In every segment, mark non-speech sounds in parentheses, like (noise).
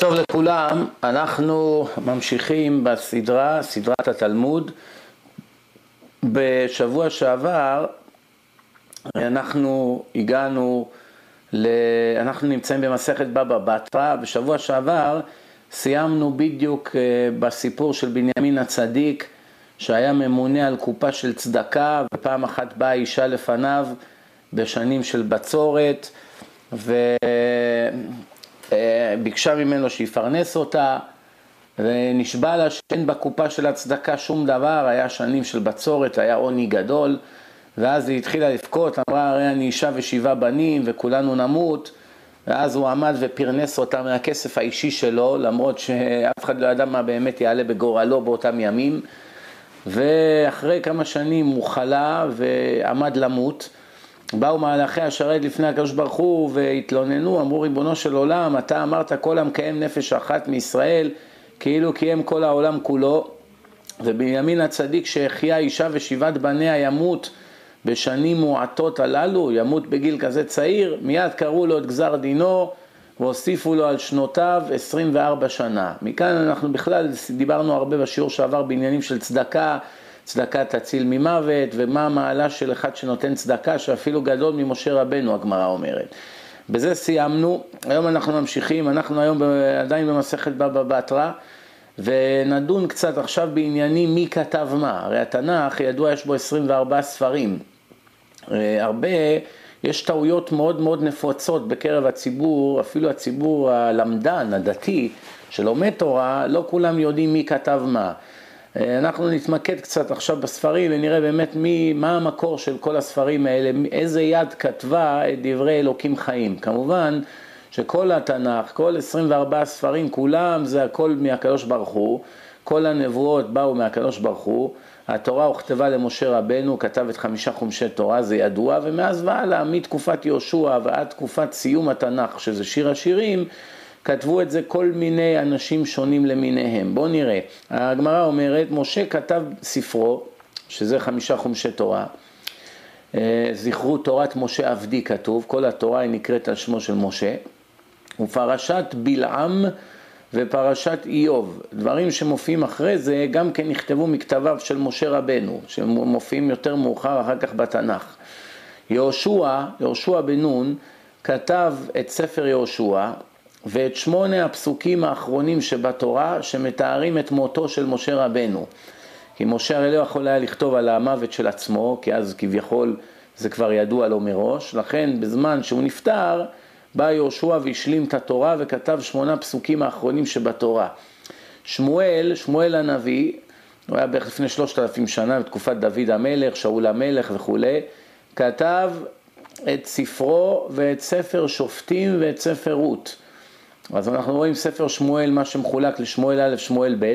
טוב לכולם, אנחנו ממשיכים בסדרה, סדרת התלמוד. בשבוע שעבר אנחנו הגענו, ל... אנחנו נמצאים במסכת בבא בתרא, בשבוע שעבר סיימנו בדיוק אה, בסיפור של בנימין הצדיק שהיה ממונה על קופה של צדקה ופעם אחת באה אישה לפניו בשנים של בצורת ו... אה, ביקשה ממנו שיפרנס אותה ונשבע לה שאין בקופה של הצדקה שום דבר, היה שנים של בצורת, היה עוני גדול ואז היא התחילה לבכות, אמרה הרי אני אישה ושבעה בנים וכולנו נמות. ואז הוא עמד ופרנס אותה מהכסף האישי שלו למרות שאף אחד לא ידע מה באמת יעלה בגורלו באותם ימים. ואחרי כמה שנים הוא חלה ועמד למות באו מהלכי השרת לפני הקדוש ברוך הוא והתלוננו, אמרו ריבונו של עולם, אתה אמרת כל המקיים נפש אחת מישראל, כאילו קיים כל העולם כולו, ובנימין הצדיק שהחיה אישה ושבעת בניה ימות בשנים מועטות הללו, ימות בגיל כזה צעיר, מיד קראו לו את גזר דינו והוסיפו לו על שנותיו 24 שנה. מכאן אנחנו בכלל דיברנו הרבה בשיעור שעבר בעניינים של צדקה, צדקה תציל ממוות, ומה המעלה של אחד שנותן צדקה, שאפילו גדול ממשה רבנו, הגמרא אומרת. בזה סיימנו, היום אנחנו ממשיכים, אנחנו היום עדיין במסכת בבא בתרא, ונדון קצת עכשיו בעניינים מי כתב מה. הרי התנ"ך, ידוע, יש בו 24 ספרים. אה, הרבה, יש טעויות מאוד מאוד נפוצות בקרב הציבור, אפילו הציבור הלמדן, הדתי, שלומד תורה, לא כולם יודעים מי כתב מה. אה, אנחנו נתמקד קצת עכשיו בספרים ונראה באמת מי, מה המקור של כל הספרים האלה, איזה יד כתבה את דברי אלוקים חיים. כמובן שכל התנ"ך, כל 24 ספרים, כולם זה הכל מהקדוש ברוך הוא, כל הנבואות באו מהקדוש ברוך הוא, התורה הוכתבה למשה רבנו, כתב את חמישה חומשי תורה, זה ידוע, ומאז והלאה, מתקופת יהושע ועד תקופת סיום התנ"ך, שזה שיר השירים, כתבו את זה כל מיני אנשים שונים למיניהם. בואו נראה. הגמרא אומרת, משה כתב ספרו, שזה חמישה חומשי תורה. אה, זכרו תורת משה עבדי כתוב, כל התורה היא נקראת על שמו של משה. ופרשת בלעם ופרשת איוב, דברים שמופיעים אחרי זה גם כן נכתבו מכתביו של משה רבנו, שמופיעים יותר מאוחר אחר כך בתנ"ך. יהושע, יהושע בן נון, כתב את ספר יהושע, ואת שמונה הפסוקים האחרונים שבתורה שמתארים את מותו של משה רבנו. כי משה הרי לא יכול היה לכתוב על המוות של עצמו, כי אז כביכול זה כבר ידוע לו מראש, לכן בזמן שהוא נפטר, בא יהושע והשלים את התורה וכתב שמונה פסוקים האחרונים שבתורה. שמואל, שמואל הנביא, הוא היה בערך לפני שלושת אלפים שנה, בתקופת דוד המלך, שאול המלך וכולי, כתב את ספרו ואת ספר שופטים ואת ספר רות. אז אנחנו רואים ספר שמואל, מה שמחולק לשמואל א', שמואל ב',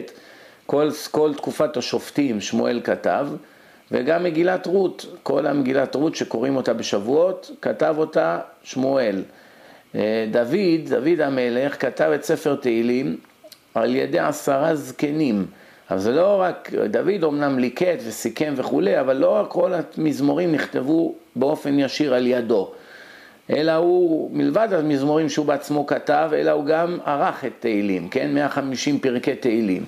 כל, כל תקופת השופטים שמואל כתב, וגם מגילת רות, כל המגילת רות שקוראים אותה בשבועות, כתב אותה שמואל. אה, דוד, דוד המלך, כתב את ספר תהילים על ידי עשרה זקנים. אבל זה לא רק, דוד אמנם ליקט וסיכם וכולי, אבל לא כל המזמורים נכתבו באופן ישיר על ידו. אלא הוא, מלבד המזמורים שהוא בעצמו כתב, אלא הוא גם ערך את תהילים, כן? 150 פרקי תהילים.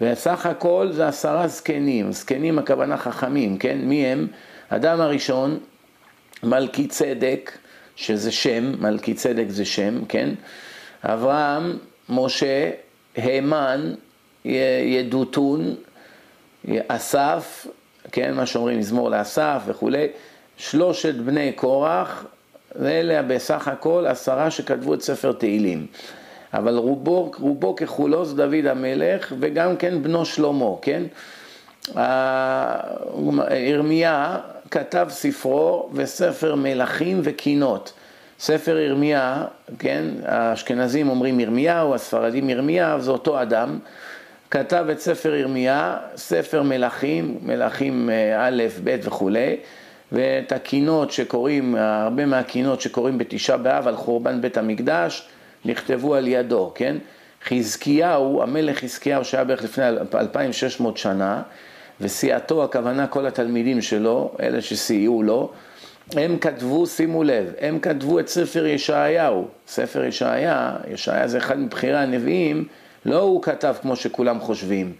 וסך הכל זה עשרה זקנים, זקנים הכוונה חכמים, כן? מי הם? אדם הראשון, מלכי צדק, שזה שם, מלכי צדק זה שם, כן? אברהם, משה, המן, ידותון, אסף, כן? מה שאומרים, מזמור לאסף וכולי. שלושת בני קורח, ואלה בסך הכל עשרה שכתבו את ספר תהילים. אבל רובו, רובו ככולו זה דוד המלך וגם כן בנו שלמה, כן? ירמיה כתב ספרו וספר מלכים וקינות. ספר ירמיה, כן, האשכנזים אומרים ירמיהו, הספרדים ירמיה, זה אותו אדם. כתב את ספר ירמיה, ספר מלכים, מלכים אה, א', ב' וכולי. ואת הקינות שקוראים, הרבה מהקינות שקוראים בתשעה באב על חורבן בית המקדש, נכתבו על ידו, כן? חזקיהו, המלך חזקיהו שהיה בערך לפני 2,600 שנה, וסיעתו, הכוונה כל התלמידים שלו, אלה שסייעו לו, הם כתבו, שימו לב, הם כתבו את ספר ישעיהו. ספר ישעיה, ישעיה זה אחד מבכירי הנביאים, לא הוא כתב כמו שכולם חושבים,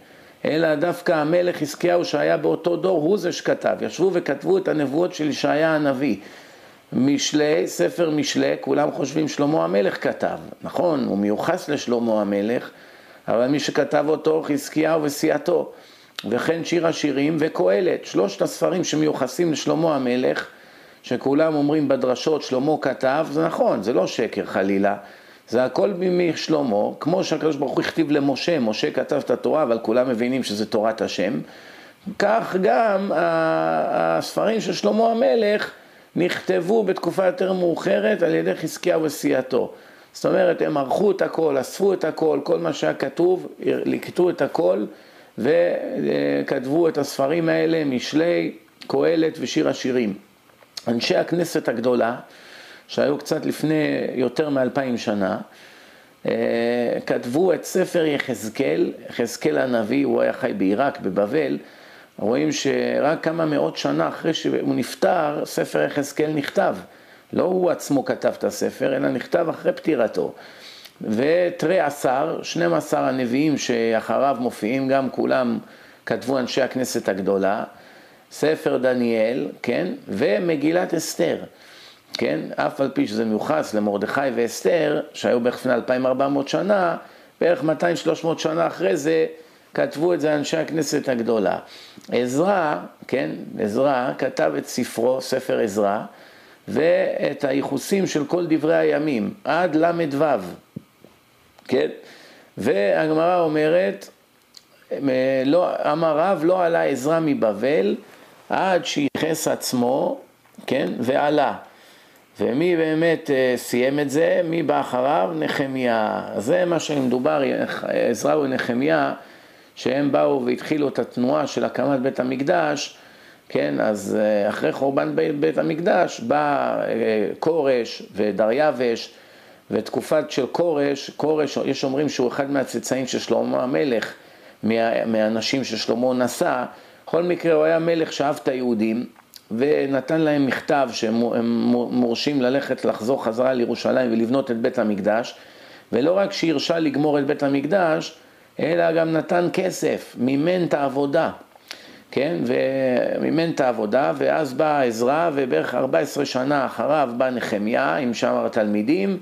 אלא דווקא המלך חזקיהו שהיה באותו דור, הוא זה שכתב. ישבו וכתבו את הנבואות של ישעיה הנביא. משלי, ספר משלי, כולם חושבים שלמה המלך כתב. נכון, הוא מיוחס לשלמה המלך, אבל מי שכתב אותו חזקיהו וסיעתו. וכן שיר השירים וקהלת, שלושת הספרים שמיוחסים לשלמה המלך, שכולם אומרים בדרשות שלמה כתב, זה נכון, זה לא שקר חלילה, זה הכל בימי שלמה, כמו שהקדוש ברוך הוא הכתיב למשה, משה כתב את התורה, אבל כולם מבינים שזה תורת השם, כך גם הספרים של שלמה המלך נכתבו בתקופה יותר מאוחרת על ידי חזקיה וסיעתו. זאת אומרת, הם ערכו את הכל, אספו את הכל, כל מה שהיה כתוב, ליקטו את הכל וכתבו את הספרים האלה, משלי, קהלת ושיר השירים. אנשי הכנסת הגדולה, שהיו קצת לפני יותר מאלפיים שנה, אה, כתבו את ספר יחזקאל, יחזקאל הנביא, הוא היה חי בעיראק, בבבל, רואים שרק כמה מאות שנה אחרי שהוא נפטר, ספר יחזקאל נכתב. לא הוא עצמו כתב את הספר, אלא נכתב אחרי פטירתו. ותרי עשר, 12 הנביאים שאחריו מופיעים, גם כולם כתבו אנשי הכנסת הגדולה, ספר דניאל, כן, ומגילת אסתר, כן, אף על פי שזה מיוחס למרדכי ואסתר, שהיו בערך לפני 2400 שנה, בערך 200-300 שנה אחרי זה, כתבו את זה אנשי הכנסת הגדולה. עזרא, כן, עזרא כתב את ספרו, ספר עזרא, ואת הייחוסים של כל דברי הימים, עד ל"ו, כן? והגמרא אומרת, לא, אמר רב לא עלה עזרא מבבל עד שייחס עצמו, כן? ועלה. ומי באמת אה, סיים את זה? מי בא אחריו? נחמיה. זה מה שמדובר, עזרא ונחמיה, שהם באו והתחילו את התנועה של הקמת בית המקדש, כן, אז אה, אחרי חורבן בית, המקדש בא אה, כורש ודריווש ותקופת של כורש, כורש, יש אומרים שהוא אחד מהצאצאים של שלמה המלך, מה, מהאנשים ששלמה נשא, בכל מקרה הוא היה מלך שאהב את היהודים ונתן להם מכתב שהם מורשים ללכת לחזור חזרה לירושלים ולבנות את בית המקדש ולא רק שהרשה לגמור את בית המקדש, אלא גם נתן כסף, מימן את העבודה. כן, ומימן את העבודה, ואז בא עזרא, ובערך 14 שנה אחריו בא נחמיה עם שאר התלמידים,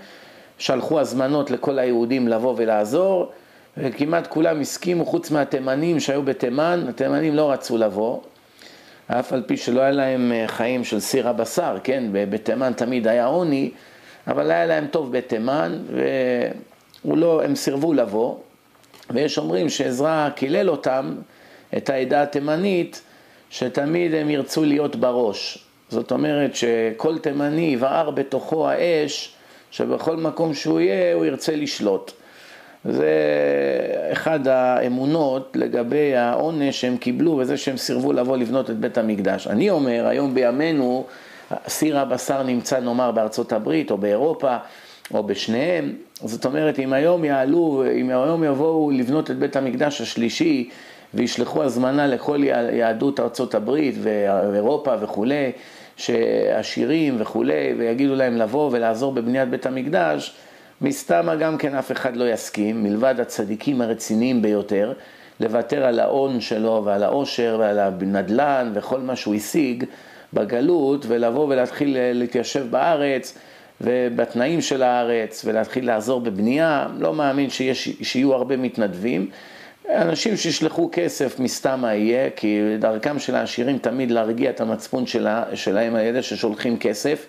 שלחו הזמנות לכל היהודים לבוא ולעזור, וכמעט כולם הסכימו, חוץ מהתימנים שהיו בתימן, התימנים לא רצו לבוא, אף על פי שלא היה להם אה, חיים של סיר הבשר, כן, בתימן תמיד היה עוני, אבל היה להם טוב בתימן, והם לא, סירבו לבוא, ויש אומרים שעזרא קילל אותם, את העדה התימנית, שתמיד הם ירצו להיות בראש. זאת אומרת שכל תימני יבער בתוכו האש, שבכל מקום שהוא יהיה הוא ירצה לשלוט. זה אחד האמונות לגבי העונש שהם קיבלו וזה שהם סירבו לבוא לבנות את בית המקדש. אני אומר, היום בימינו סיר הבשר נמצא נאמר בארצות הברית או באירופה או בשניהם, זאת אומרת אם היום יעלו, אם היום יבואו לבנות את בית המקדש השלישי וישלחו הזמנה לכל יהדות ארצות הברית ואירופה וכולי, שעשירים וכולי, ויגידו להם לבוא ולעזור בבניית בית המקדש, מסתמה גם כן אף אחד לא יסכים, מלבד הצדיקים הרציניים ביותר, לוותר על ההון שלו ועל העושר ועל הנדל"ן וכל מה שהוא השיג בגלות, ולבוא ולהתחיל להתיישב בארץ ובתנאים של הארץ ולהתחיל לעזור בבנייה, לא מאמין שיש, שיהיו הרבה מתנדבים. אנשים שישלחו כסף מסתם מה יהיה, כי דרכם של העשירים תמיד להרגיע את המצפון שלה, שלהם על ידי ששולחים כסף,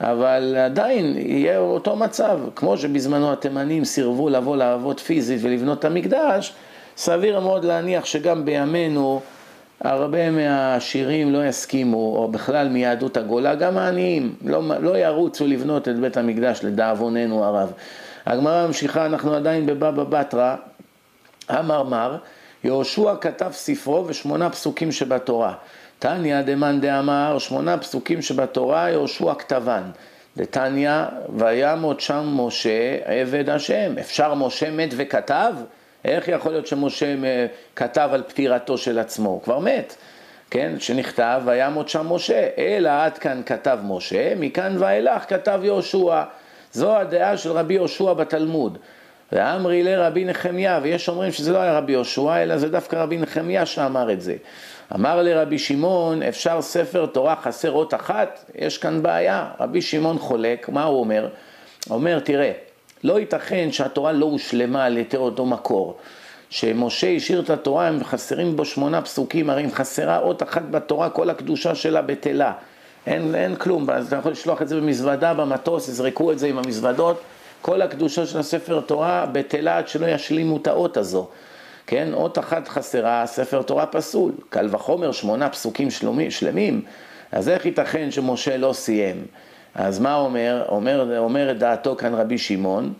אבל עדיין יהיה אותו מצב, כמו שבזמנו התימנים סירבו לבוא לעבוד פיזית ולבנות את המקדש, סביר מאוד להניח שגם בימינו הרבה מהעשירים לא יסכימו, או בכלל מיהדות הגולה, גם העניים, לא, לא ירוצו לבנות את בית המקדש לדאבוננו הרב. הגמרא ממשיכה, אנחנו עדיין בבבא בתרא, אמר מר, יהושע כתב ספרו ושמונה פסוקים שבתורה. תניא דמאן דאמר, שמונה פסוקים שבתורה יהושע כתבן. דתניא, וימות שם משה עבד השם. אפשר משה מת וכתב? איך יכול להיות שמשה כתב על פטירתו של עצמו? הוא כבר מת. כן, שנכתב, וימות שם משה, אלא עד כאן כתב משה, מכאן ואילך כתב יהושע. זו הדעה של רבי יהושע בתלמוד. ואמרי לרבי נחמיה, ויש אומרים שזה לא היה רבי יהושע, אלא זה דווקא רבי נחמיה שאמר את זה. אמר לרבי שמעון, אפשר ספר תורה חסר אות אחת? יש כאן בעיה. רבי שמעון חולק, מה הוא אומר? הוא אומר, תראה, לא ייתכן שהתורה לא הושלמה על ידי אותו מקור. שמשה השאיר את התורה, הם חסרים בו שמונה פסוקים, הרי אם חסרה אות אחת בתורה, כל הקדושה שלה בטלה. אין, אין כלום, אז אתה יכול לשלוח את זה במזוודה, במטוס, יזרקו את זה עם המזוודות, כל הקדושה של הספר תורה בטלה עד שלא ישלימו את האות הזו. כן, אות אחת חסרה, ספר תורה פסול. קל וחומר, שמונה פסוקים שלומי, שלמים, אז איך ייתכן שמשה לא סיים? אז מה אומר? אומר, אומר את דעתו כאן רבי שמעון,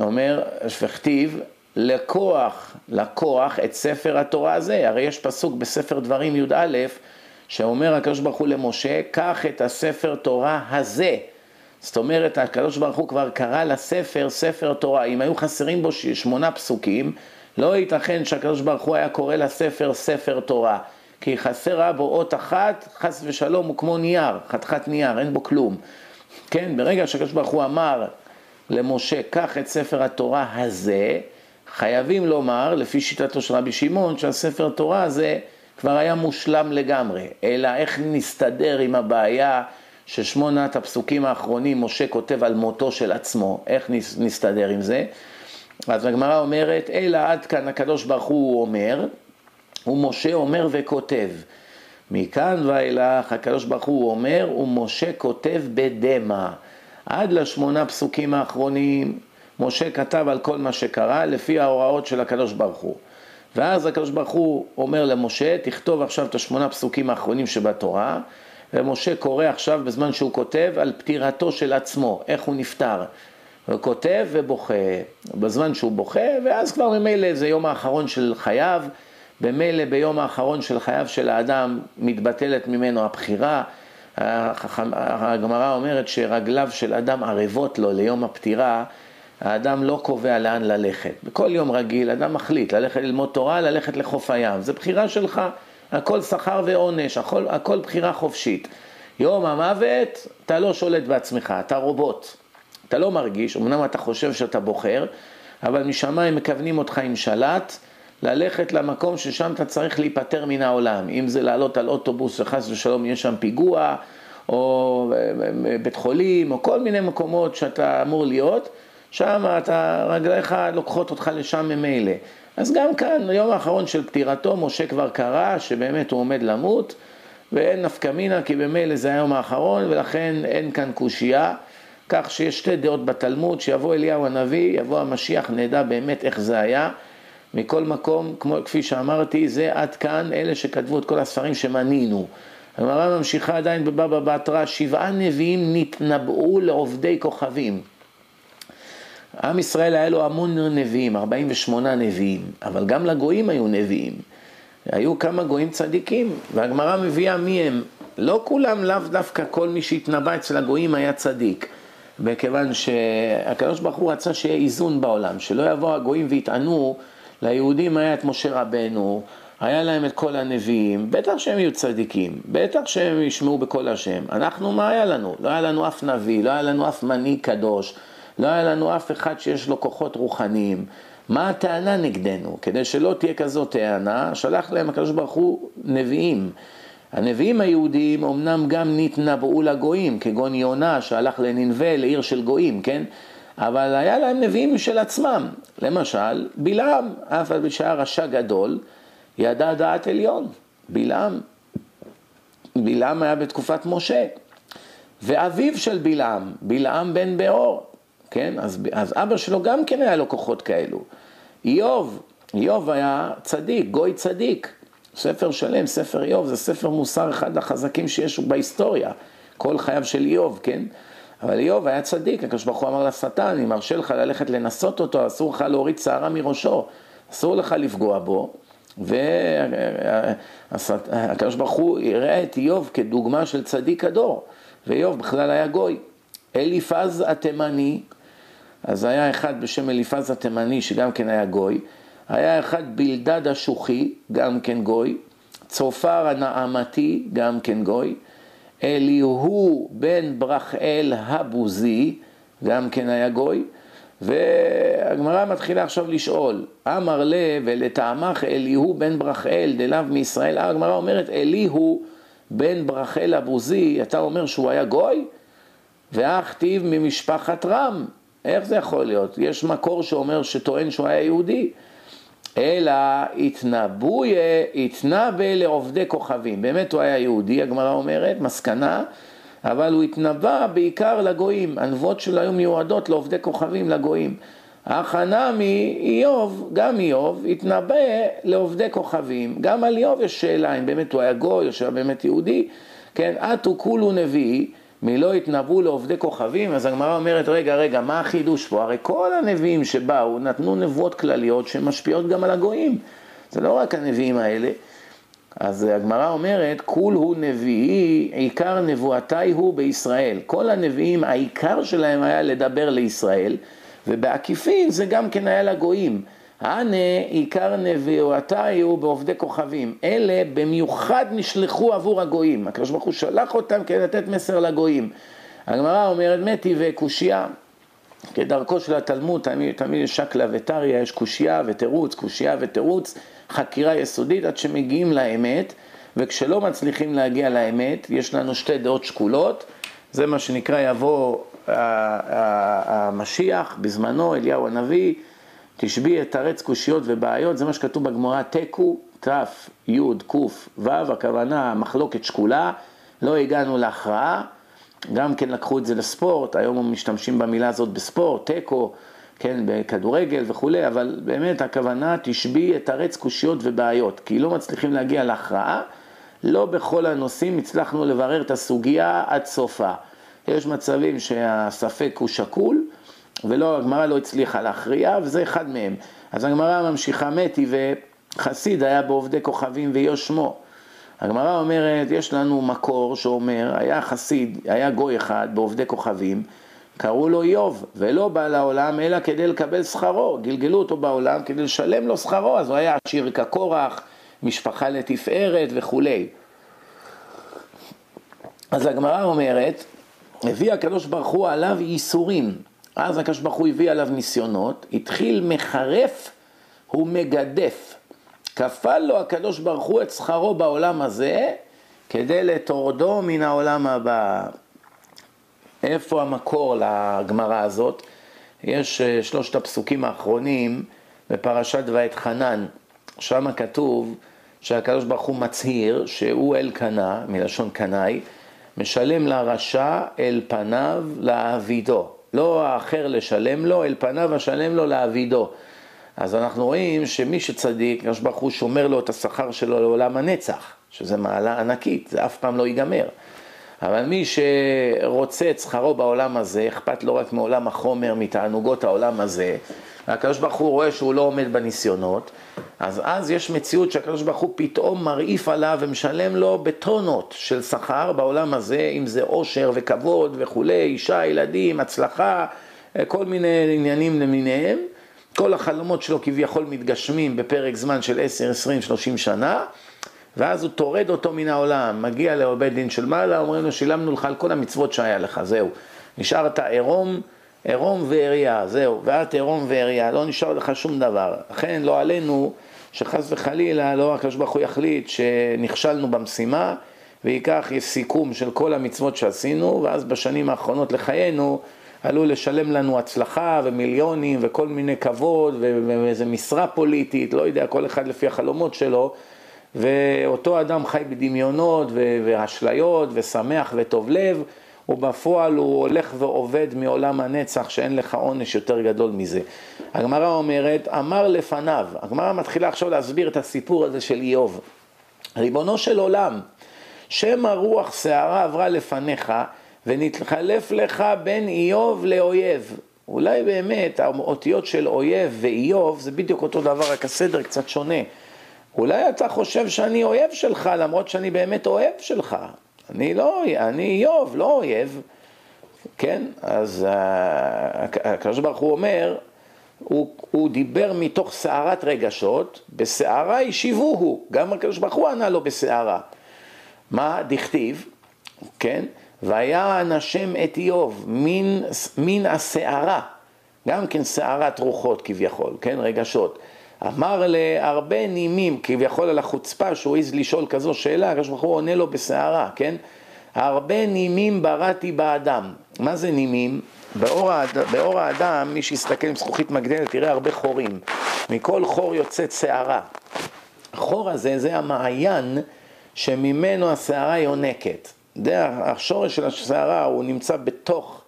אומר, וכתיב, לקוח, לקוח את ספר התורה הזה. הרי יש פסוק בספר דברים י"א, שאומר הקדוש ברוך הוא למשה, קח את הספר תורה הזה. זאת אומרת, הקדוש ברוך הוא כבר קרא לספר ספר תורה. אם היו חסרים בו שמונה פסוקים, לא ייתכן שהקדוש ברוך הוא היה קורא לספר ספר תורה. כי חסרה בו אות אחת, חס ושלום, הוא כמו נייר, חתיכת נייר, אין בו כלום. כן, ברגע שהקדוש ברוך הוא אמר למשה, קח את ספר התורה הזה, חייבים לומר, לפי שיטתו של רבי שמעון, שהספר תורה הזה כבר היה מושלם לגמרי, אלא איך נסתדר עם הבעיה ששמונת הפסוקים האחרונים משה כותב על מותו של עצמו, איך נסתדר עם זה? אז הגמרא אומרת, אלא עד כאן הקדוש ברוך הוא אומר, ומשה אומר וכותב. מכאן ואילך הקדוש ברוך הוא אומר, ומשה כותב בדמע. עד לשמונה פסוקים האחרונים, משה כתב על כל מה שקרה לפי ההוראות של הקדוש ברוך הוא. ואז הקדוש ברוך הוא אומר למשה, תכתוב עכשיו את השמונה פסוקים האחרונים שבתורה, ומשה קורא עכשיו בזמן שהוא כותב על פטירתו של עצמו, איך הוא נפטר. כותב ובוכה, בזמן שהוא בוכה, ואז כבר ממילא זה יום האחרון של חייו, במילא ביום האחרון של חייו של האדם מתבטלת ממנו הבחירה. הגמרא אומרת שרגליו של אדם ערבות לו ליום הפטירה, האדם לא קובע לאן ללכת. בכל יום רגיל אדם מחליט ללכת ללמוד תורה, ללכת לחוף הים. זה בחירה שלך, הכל שכר ועונש, הכל, הכל בחירה חופשית. יום המוות, אתה לא שולט בעצמך, אתה רובוט. אתה לא מרגיש, אמנם אתה חושב שאתה בוחר, אבל משמיים מכוונים אותך עם שלט, ללכת למקום ששם אתה צריך להיפטר מן העולם. אם זה לעלות על אוטובוס וחס ושלום יש שם פיגוע, או בית חולים, או כל מיני מקומות שאתה אמור להיות, שם אתה, רגליך לוקחות אותך לשם ממילא. אז גם כאן, היום האחרון של פטירתו, משה כבר קרא שבאמת הוא עומד למות, ואין נפקא מינה, כי במילא זה היום האחרון, ולכן אין כאן קושייה. כך שיש שתי דעות בתלמוד, שיבוא אליהו הנביא, יבוא המשיח, נדע באמת איך זה היה. מכל מקום, כמו, כפי שאמרתי, זה עד כאן אלה שכתבו את כל הספרים שמנינו. הגמרא ממשיכה עדיין בבבא בתרא, שבעה נביאים נתנבאו לעובדי כוכבים. עם ישראל היה לו המון נביאים, 48 נביאים, אבל גם לגויים היו נביאים. היו כמה גויים צדיקים, והגמרא מביאה מי הם. לא כולם, לאו דווקא כל מי שהתנבא אצל הגויים היה צדיק. מכיוון שהקדוש ברוך הוא רצה שיהיה איזון בעולם, שלא יבואו הגויים ויטענו, ליהודים היה את משה רבנו, היה להם את כל הנביאים, בטח שהם יהיו צדיקים, בטח שהם ישמעו בקול השם. אנחנו, מה היה לנו? לא היה לנו אף נביא, לא היה לנו אף מנהיג קדוש, לא היה לנו אף אחד שיש לו כוחות רוחניים. מה הטענה נגדנו? כדי שלא תהיה כזאת טענה, שלח להם הקדוש ברוך הוא נביאים. הנביאים היהודיים אמנם גם נתנבאו לגויים, כגון יונה שהלך לננבה, לעיר של גויים, כן? אבל היה להם נביאים של עצמם. למשל, בלעם, אף על פי שהיה רשע גדול, ידע דעת עליון. בלעם. בלעם היה בתקופת משה. ואביו של בלעם, בלעם בן באור, כן? אז, אז אבא שלו גם כן היה לו כוחות כאלו. איוב, איוב היה צדיק, גוי צדיק. ספר שלם, ספר איוב, זה ספר מוסר אחד החזקים שיש בהיסטוריה. כל חייו של איוב, כן? אבל איוב היה צדיק, הקדוש ברוך הוא אמר לשטן, אני מרשה לך ללכת לנסות אותו, אסור לך להוריד שערה מראשו, אסור לך לפגוע בו. והקדוש ברוך הוא יראה את איוב כדוגמה של צדיק הדור, ואיוב בכלל היה גוי. אליפז התימני, אז היה אחד בשם אליפז התימני שגם כן היה גוי, היה אחד בלדד השוחי, גם כן גוי, צופר הנעמתי, גם כן גוי, אליהו בן ברכאל הבוזי, גם כן היה גוי, והגמרא מתחילה עכשיו לשאול, אמר לה ולטעמך אליהו בן ברכאל דלאו מישראל, הגמרא אומרת אליהו בן ברכאל הבוזי, אתה אומר שהוא היה גוי? ואך ממשפחת רם, איך זה יכול להיות? יש מקור שאומר, שטוען שהוא היה יהודי. אלא התנבויה, התנבא לעובדי כוכבים. באמת הוא היה יהודי, הגמרא אומרת, מסקנה, אבל הוא התנבא בעיקר לגויים. הנבואות שלו היו מיועדות לעובדי כוכבים, לגויים. החנמי, איוב, גם איוב, התנבא לעובדי כוכבים. גם על איוב יש שאלה אם באמת הוא היה גוי או שהיה באמת יהודי. כן, אטו כולו נביא. מלא התנבאו לעובדי כוכבים, אז הגמרא אומרת, רגע, רגע, מה החידוש פה? הרי כל הנביאים שבאו נתנו נבואות כלליות שמשפיעות גם על הגויים. זה לא רק הנביאים האלה. אז הגמרא אומרת, כול הוא נביאי, עיקר נבואתי הוא בישראל. כל הנביאים, העיקר שלהם היה לדבר לישראל, ובעקיפין זה גם כן היה לגויים. הנה עיקר נביאותי הוא בעובדי כוכבים. אלה במיוחד נשלחו עבור הגויים. הקדוש ברוך הוא שלח אותם כדי לתת מסר לגויים. הגמרא אומרת מתי וקושייה. כדרכו של התלמוד, תמיד, תמיד יש שקלא וטריא, יש קושייה ותירוץ, קושייה ותירוץ, חקירה יסודית עד שמגיעים לאמת, וכשלא מצליחים להגיע לאמת, יש לנו שתי דעות שקולות, זה מה שנקרא יבוא המשיח, בזמנו אליהו הנביא, תשבי אתרץ קושיות ובעיות, זה מה שכתוב בגמרא, תיקו, ת', י', ק', ו', הכוונה מחלוקת שקולה, לא הגענו להכרעה, גם כן לקחו את זה לספורט, היום הם משתמשים במילה הזאת בספורט, תיקו, כן, בכדורגל וכולי, אבל באמת הכוונה תשבי אתרץ קושיות ובעיות, כי לא מצליחים להגיע להכרעה, לא בכל הנושאים הצלחנו לברר את הסוגיה עד סופה. יש מצבים שהספק הוא שקול, ולא, הגמרא לא הצליחה להכריע, וזה אחד מהם. אז הגמרא ממשיכה מתי, וחסיד היה בעובדי כוכבים ויהיו שמו. הגמרא אומרת, יש לנו מקור שאומר, היה חסיד, היה גוי אחד בעובדי כוכבים, קראו לו איוב, ולא בא לעולם אלא כדי לקבל שכרו, גלגלו אותו בעולם כדי לשלם לו שכרו, אז הוא היה עשיר כקורח, משפחה לתפארת וכולי. אז הגמרא אומרת, הביא הקדוש ברוך הוא עליו ייסורים, אז הקדוש ברוך הוא הביא עליו ניסיונות, התחיל מחרף ומגדף. כפל לו הקדוש ברוך הוא את שכרו בעולם הזה, כדי לטורדו מן העולם הבא. איפה המקור לגמרא הזאת? יש אה, שלושת הפסוקים האחרונים בפרשת ואת חנן, שם כתוב שהקדוש ברוך הוא מצהיר שהוא אל קנה, מלשון קנאי, משלם לרשע אל פניו לעבידו. לא האחר לשלם לו, אל פניו אשלם לו לעבידו. אז אנחנו רואים שמי שצדיק, הקדוש ברוך הוא שומר לו את השכר שלו לעולם הנצח, שזה מעלה ענקית, זה אף פעם לא ייגמר. אבל מי שרוצה את שכרו בעולם הזה, אכפת לו רק מעולם החומר, מתענוגות העולם הזה, והקדוש ברוך הוא רואה שהוא לא עומד בניסיונות, אז אז יש מציאות שהקדוש ברוך הוא פתאום מרעיף עליו ומשלם לו בטונות של שכר בעולם הזה, אם זה עושר וכבוד וכולי, אישה, ילדים, הצלחה, כל מיני עניינים למיניהם. כל החלומות שלו כביכול מתגשמים בפרק זמן של 10, 20, 30 שנה, ואז הוא טורד אותו מן העולם, מגיע לבית דין של מעלה, אומרים לו, שילמנו לך על כל המצוות שהיה לך, זהו. נשארת עירום. עירום ועריה, זהו, ואת עירום ועריה, לא נשאר לך שום דבר. לכן לא עלינו שחס וחלילה לא הקדוש ברוך הוא יחליט שנכשלנו במשימה וייקח סיכום של כל המצוות שעשינו ואז בשנים האחרונות לחיינו עלול לשלם לנו הצלחה ומיליונים וכל מיני כבוד ואיזה משרה פוליטית, לא יודע, כל אחד לפי החלומות שלו ואותו אדם חי בדמיונות ואשליות ושמח וטוב לב ובפועל הוא הולך ועובד מעולם הנצח שאין לך עונש יותר גדול מזה. הגמרא אומרת, אמר לפניו, הגמרא מתחילה עכשיו להסביר את הסיפור הזה של איוב. ריבונו של עולם, שם הרוח שערה עברה לפניך ונתחלף לך בין איוב לאויב. אולי באמת האותיות של אויב ואיוב זה בדיוק אותו דבר, רק הסדר קצת שונה. אולי אתה חושב שאני אויב שלך למרות שאני באמת אוהב שלך. אני לא, אני איוב, לא אויב, כן? אז הקדוש ברוך הוא אומר, הוא, הוא דיבר מתוך סערת רגשות, בסערה השיבוהו, גם הקדוש ברוך הוא ענה לו בסערה. מה דכתיב, כן? ויען השם את איוב מן, מן הסערה, גם כן סערת רוחות כביכול, כן? רגשות. אמר להרבה נימים, כביכול על החוצפה שהוא העז לשאול כזו שאלה, הקדוש ברוך הוא עונה לו בסערה, כן? הרבה נימים בראתי באדם. מה זה נימים? באור, האד... באור האדם, מי שיסתכל עם זכוכית מגדלת יראה הרבה חורים. מכל חור יוצאת שערה. החור הזה זה המעיין שממנו השערה יונקת. זה השורש של השערה, הוא נמצא בתוך,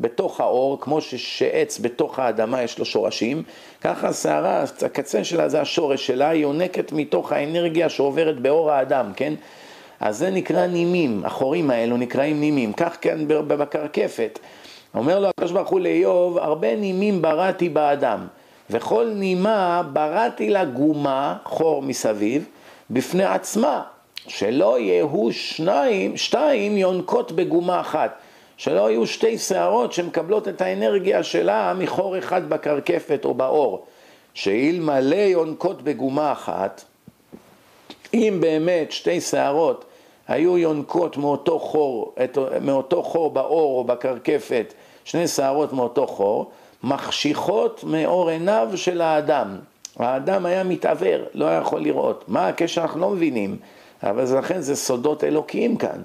בתוך האור, כמו שעץ בתוך האדמה יש לו שורשים, ככה השערה, הקצה שלה זה השורש שלה, היא יונקת מתוך האנרגיה שעוברת באור האדם, כן? אז זה נקרא נימים, החורים האלו נקראים נימים, כך כן בקרקפת. אומר לו הקדוש ברוך הוא לאיוב, הרבה נימים בראתי באדם, וכל נימה בראתי לה גומה, חור מסביב, בפני עצמה, שלא יהיו שניים, שתיים יונקות בגומה אחת, שלא יהיו שתי שערות שמקבלות את האנרגיה שלה מחור אחד בקרקפת או באור, שאלמלא יונקות בגומה אחת, אם באמת שתי שערות היו יונקות מאותו חור, את, מאותו חור באור או בקרקפת, שני שערות מאותו חור, מחשיכות מאור עיניו של האדם. האדם היה מתעוור, לא היה יכול לראות. מה הקשר אנחנו לא מבינים, אבל לכן זה סודות אלוקיים כאן.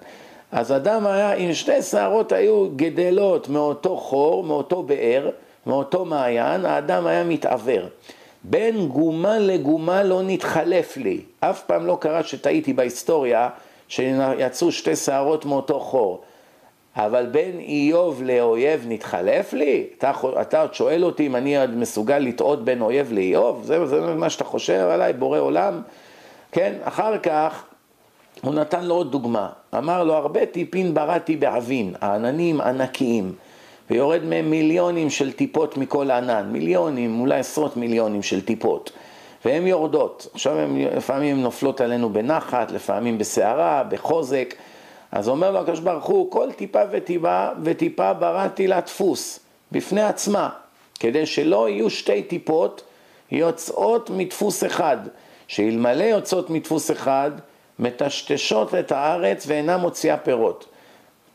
אז אדם היה, אם שתי שערות היו גדלות מאותו חור, מאותו באר, מאותו מעיין, האדם היה מתעוור. בין גומה לגומה לא נתחלף לי. אף פעם לא קרה שטעיתי בהיסטוריה שיצאו שתי שערות מאותו חור. אבל בין איוב לאויב נתחלף לי? אתה, אתה עוד שואל אותי אם אני עוד מסוגל לטעות בין אויב לאיוב? זה, זה מה שאתה חושב עליי, בורא עולם? כן, אחר כך הוא נתן לו עוד דוגמה. אמר לו, הרבה טיפין בראתי בעבין, העננים ענקיים, ויורד מהם מיליונים של טיפות מכל ענן, מיליונים, אולי עשרות מיליונים של טיפות. והן יורדות. עכשיו הן לפעמים נופלות עלינו בנחת, לפעמים בסערה, בחוזק. אז אומר לו הקדוש ברוך הוא, כל טיפה וטיפה וטיפה בראתי לה דפוס בפני עצמה, כדי שלא יהיו שתי טיפות יוצאות מדפוס אחד, שאלמלא יוצאות מדפוס אחד, מטשטשות את הארץ ואינה מוציאה פירות.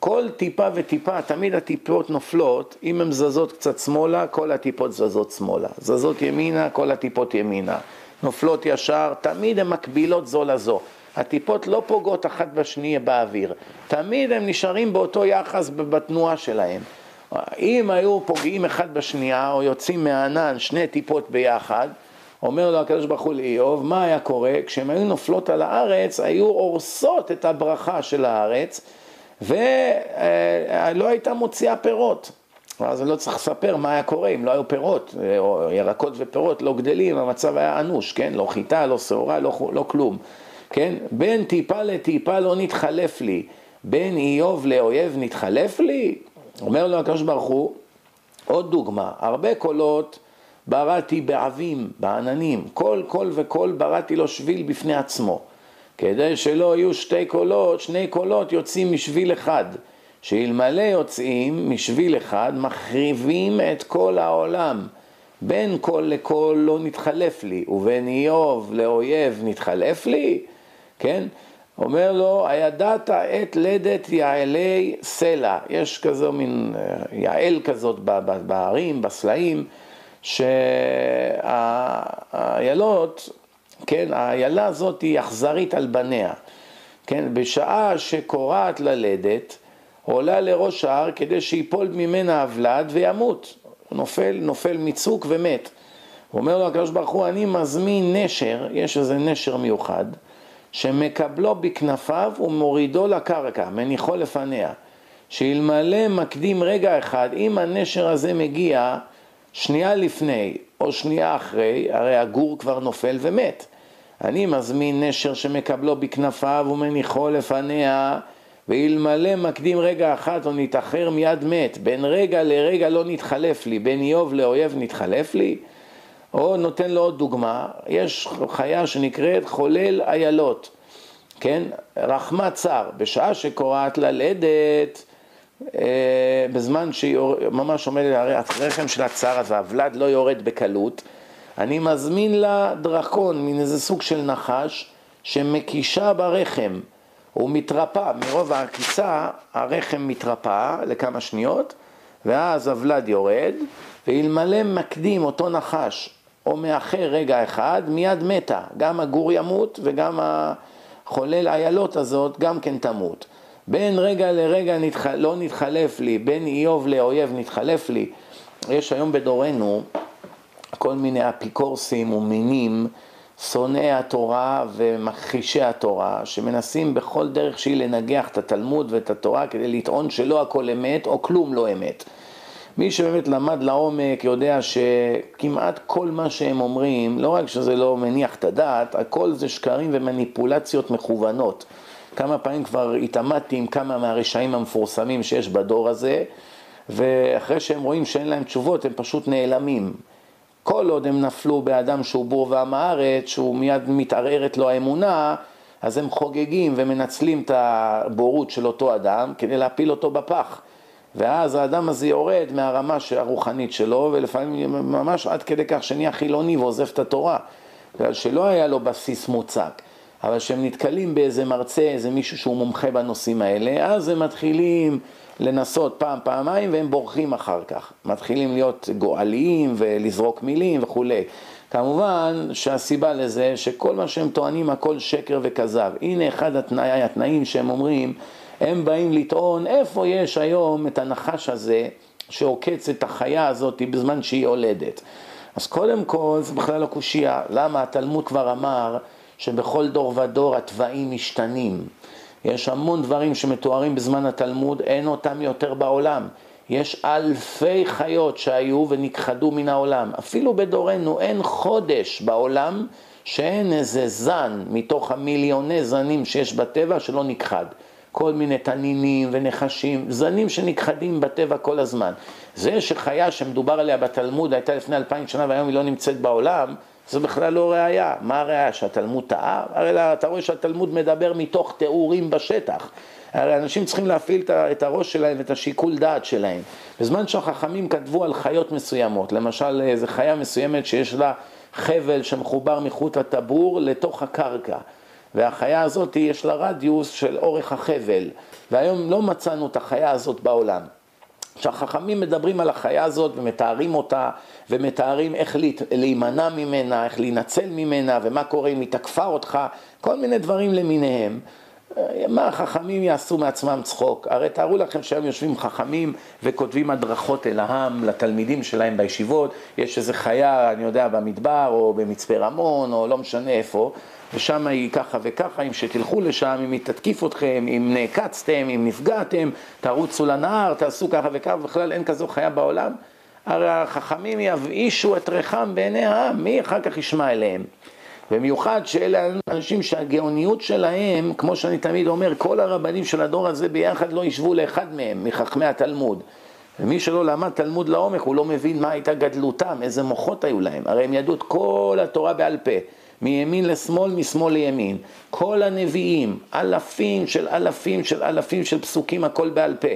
כל טיפה וטיפה, תמיד הטיפות נופלות, אם הן זזות קצת שמאלה, כל הטיפות זזות שמאלה. זזות ימינה, כל הטיפות ימינה. נופלות ישר, תמיד הן מקבילות זו לזו. הטיפות לא פוגעות אחת בשנייה באוויר, תמיד הם נשארים באותו יחס בתנועה שלהם. אם היו פוגעים אחד בשנייה או יוצאים מהענן שני טיפות ביחד, אומר לו הקדוש ברוך הוא לאיוב, מה היה קורה? כשהן היו נופלות על הארץ, היו הורסות את הברכה של הארץ ולא הייתה מוציאה פירות. אז אני לא צריך לספר מה היה קורה אם לא היו פירות, או ירקות ופירות לא גדלים, המצב היה אנוש, כן? לא חיטה, לא שעורה, לא, לא כלום. כן? בין טיפה לטיפה לא נתחלף לי, בין איוב לאויב נתחלף לי? אומר לו הקדוש ברוך הוא, עוד דוגמה, הרבה קולות בראתי בעבים, בעננים, כל קול וקול בראתי לו שביל בפני עצמו, כדי שלא יהיו שתי קולות, שני קולות יוצאים משביל אחד, שאלמלא יוצאים משביל אחד, מחריבים את כל העולם. בין קול לקול לא נתחלף לי, ובין איוב לאויב נתחלף לי, כן? אומר לו, הידעת עת לדת יעלי סלע. יש כזו מין אה, יעל כזאת בהרים, בסלעים, שהאיילות, כן, האיילה הזאת היא אכזרית על בניה. כן, בשעה שקורעת ללדת, עולה לראש ההר כדי שיפול ממנה הוולד וימות. נופל, נופל מצוק ומת. אומר לו הקדוש ברוך הוא, אני מזמין נשר, יש איזה נשר מיוחד, שמקבלו בכנפיו ומורידו לקרקע, מניחו לפניה. שאלמלא מקדים רגע אחד, אם הנשר הזה מגיע שנייה לפני או שנייה אחרי, הרי הגור כבר נופל ומת. אני מזמין נשר שמקבלו בכנפיו ומניחו לפניה, ואלמלא מקדים רגע אחת או נתאחר מיד מת, בין רגע לרגע לא נתחלף לי, בין איוב לאויב נתחלף לי, או נותן לו עוד דוגמה, יש חיה שנקראת חולל איילות, כן? רחמת צר, בשעה שקורעת ללדת, בזמן שהיא ממש עומדת על הרחם של הצער הזה, הוולד לא יורד בקלות, אני מזמין לה דרקון, מין איזה סוג של נחש, שמקישה ברחם. הוא מתרפא, מרוב העקיצה הרחם מתרפא לכמה שניות, ואז הוולד יורד, ואלמלא מקדים אותו נחש או מאחר רגע אחד, מיד מתה. גם הגור ימות וגם החולל איילות הזאת גם כן תמות. בין רגע לרגע נתח... לא נתחלף לי, בין איוב לאויב נתחלף לי. יש היום בדורנו כל מיני אפיקורסים ומינים, שונאי התורה ומכחישי התורה, שמנסים בכל דרך שהיא לנגח את התלמוד ואת התורה כדי לטעון שלא הכל אמת או כלום לא אמת. מי שבאמת למד לעומק יודע שכמעט כל מה שהם אומרים, לא רק שזה לא מניח את הדעת, הכל זה שקרים ומניפולציות מכוונות. כמה פעמים כבר התעמדתי עם כמה מהרשעים המפורסמים שיש בדור הזה, ואחרי שהם רואים שאין להם תשובות, הם פשוט נעלמים. כל עוד הם נפלו באדם שהוא בור ועם הארץ, שהוא מיד מתערערת לו האמונה, אז הם חוגגים ומנצלים את הבורות של אותו אדם כדי להפיל אותו בפח. ואז האדם הזה יורד מהרמה הרוחנית שלו, ולפעמים ממש עד כדי כך שנהיה חילוני ועוזב את התורה, בגלל שלא היה לו בסיס מוצק. אבל כשהם נתקלים באיזה מרצה, איזה מישהו שהוא מומחה בנושאים האלה, אז הם מתחילים לנסות פעם, פעמיים, והם בורחים אחר כך. מתחילים להיות גואליים ולזרוק מילים וכולי. כמובן שהסיבה לזה שכל מה שהם טוענים הכל שקר וכזב. הנה אחד התנאי, התנאים שהם אומרים, הם באים לטעון איפה יש היום את הנחש הזה שעוקץ את החיה הזאת בזמן שהיא יולדת. אז קודם כל זה בכלל לא קושייה, למה התלמוד כבר אמר שבכל דור ודור התוואים משתנים. יש המון דברים שמתוארים בזמן התלמוד, אין אותם יותר בעולם. יש אלפי חיות שהיו ונכחדו מן העולם. אפילו בדורנו אין חודש בעולם שאין איזה זן מתוך המיליוני זנים שיש בטבע שלא נכחד. כל מיני תנינים ונחשים, זנים שנכחדים בטבע כל הזמן. זה שחיה שמדובר עליה בתלמוד הייתה לפני אלפיים שנה והיום היא לא נמצאת בעולם, זה בכלל לא ראייה. מה הראייה? שהתלמוד טעה? הרי אתה רואה שהתלמוד מדבר מתוך תיאורים בשטח. הרי אנשים צריכים להפעיל את הראש שלהם ואת השיקול דעת שלהם. בזמן שהחכמים כתבו על חיות מסוימות, למשל איזה חיה מסוימת שיש לה חבל שמחובר מחוט הטבור לתוך הקרקע. והחיה הזאת יש לה רדיוס של אורך החבל, והיום לא מצאנו את החיה הזאת בעולם. כשהחכמים מדברים על החיה הזאת ומתארים אותה ומתארים איך להימנע ממנה, איך להינצל ממנה ומה קורה אם היא תקפה אותך, כל מיני דברים למיניהם. מה החכמים יעשו מעצמם צחוק? הרי תארו לכם שהיום יושבים חכמים וכותבים הדרכות אל העם, לתלמידים שלהם בישיבות, יש איזה חיה, אני יודע, במדבר או במצפה רמון או לא משנה איפה, ושם היא ככה וככה, אם שתלכו לשם, אם היא תתקיף אתכם, אם נעקצתם, אם נפגעתם, תרוצו לנהר, תעשו ככה וככה, בכלל אין כזו חיה בעולם. הרי החכמים יבאישו את ריחם בעיני העם, מי אחר כך ישמע אליהם? במיוחד שאלה אנשים שהגאוניות שלהם, כמו שאני תמיד אומר, כל הרבנים של הדור הזה ביחד לא ישבו לאחד מהם, מחכמי התלמוד. ומי שלא למד תלמוד לעומק, הוא לא מבין מה הייתה גדלותם, איזה מוחות היו להם. הרי הם ידעו את כל התורה בעל פה. מימין לשמאל, משמאל לימין. כל הנביאים, אלפים של אלפים של אלפים של פסוקים, הכל בעל פה.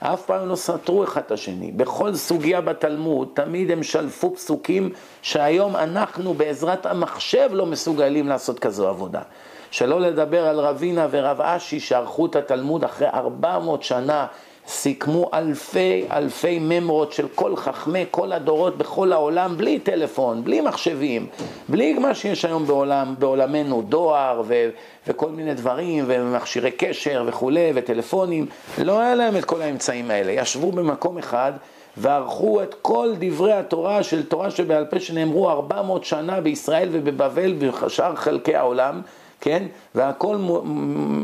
אף פעם לא סתרו אחד את השני. בכל סוגיה בתלמוד, תמיד הם שלפו פסוקים שהיום אנחנו בעזרת המחשב לא מסוגלים לעשות כזו עבודה. שלא לדבר על רבינה ורב אשי שערכו את התלמוד אחרי 400 שנה סיכמו אלפי אלפי ממרות של כל חכמי כל הדורות בכל העולם, בלי טלפון, בלי מחשבים, בלי מה שיש היום בעולם, בעולמנו, דואר ו, וכל מיני דברים, ומכשירי קשר וכולי, וטלפונים, לא היה להם את כל האמצעים האלה. ישבו במקום אחד וערכו את כל דברי התורה של תורה שבעל פה שנאמרו 400 שנה בישראל ובבבל ובשאר חלקי העולם, כן? והכל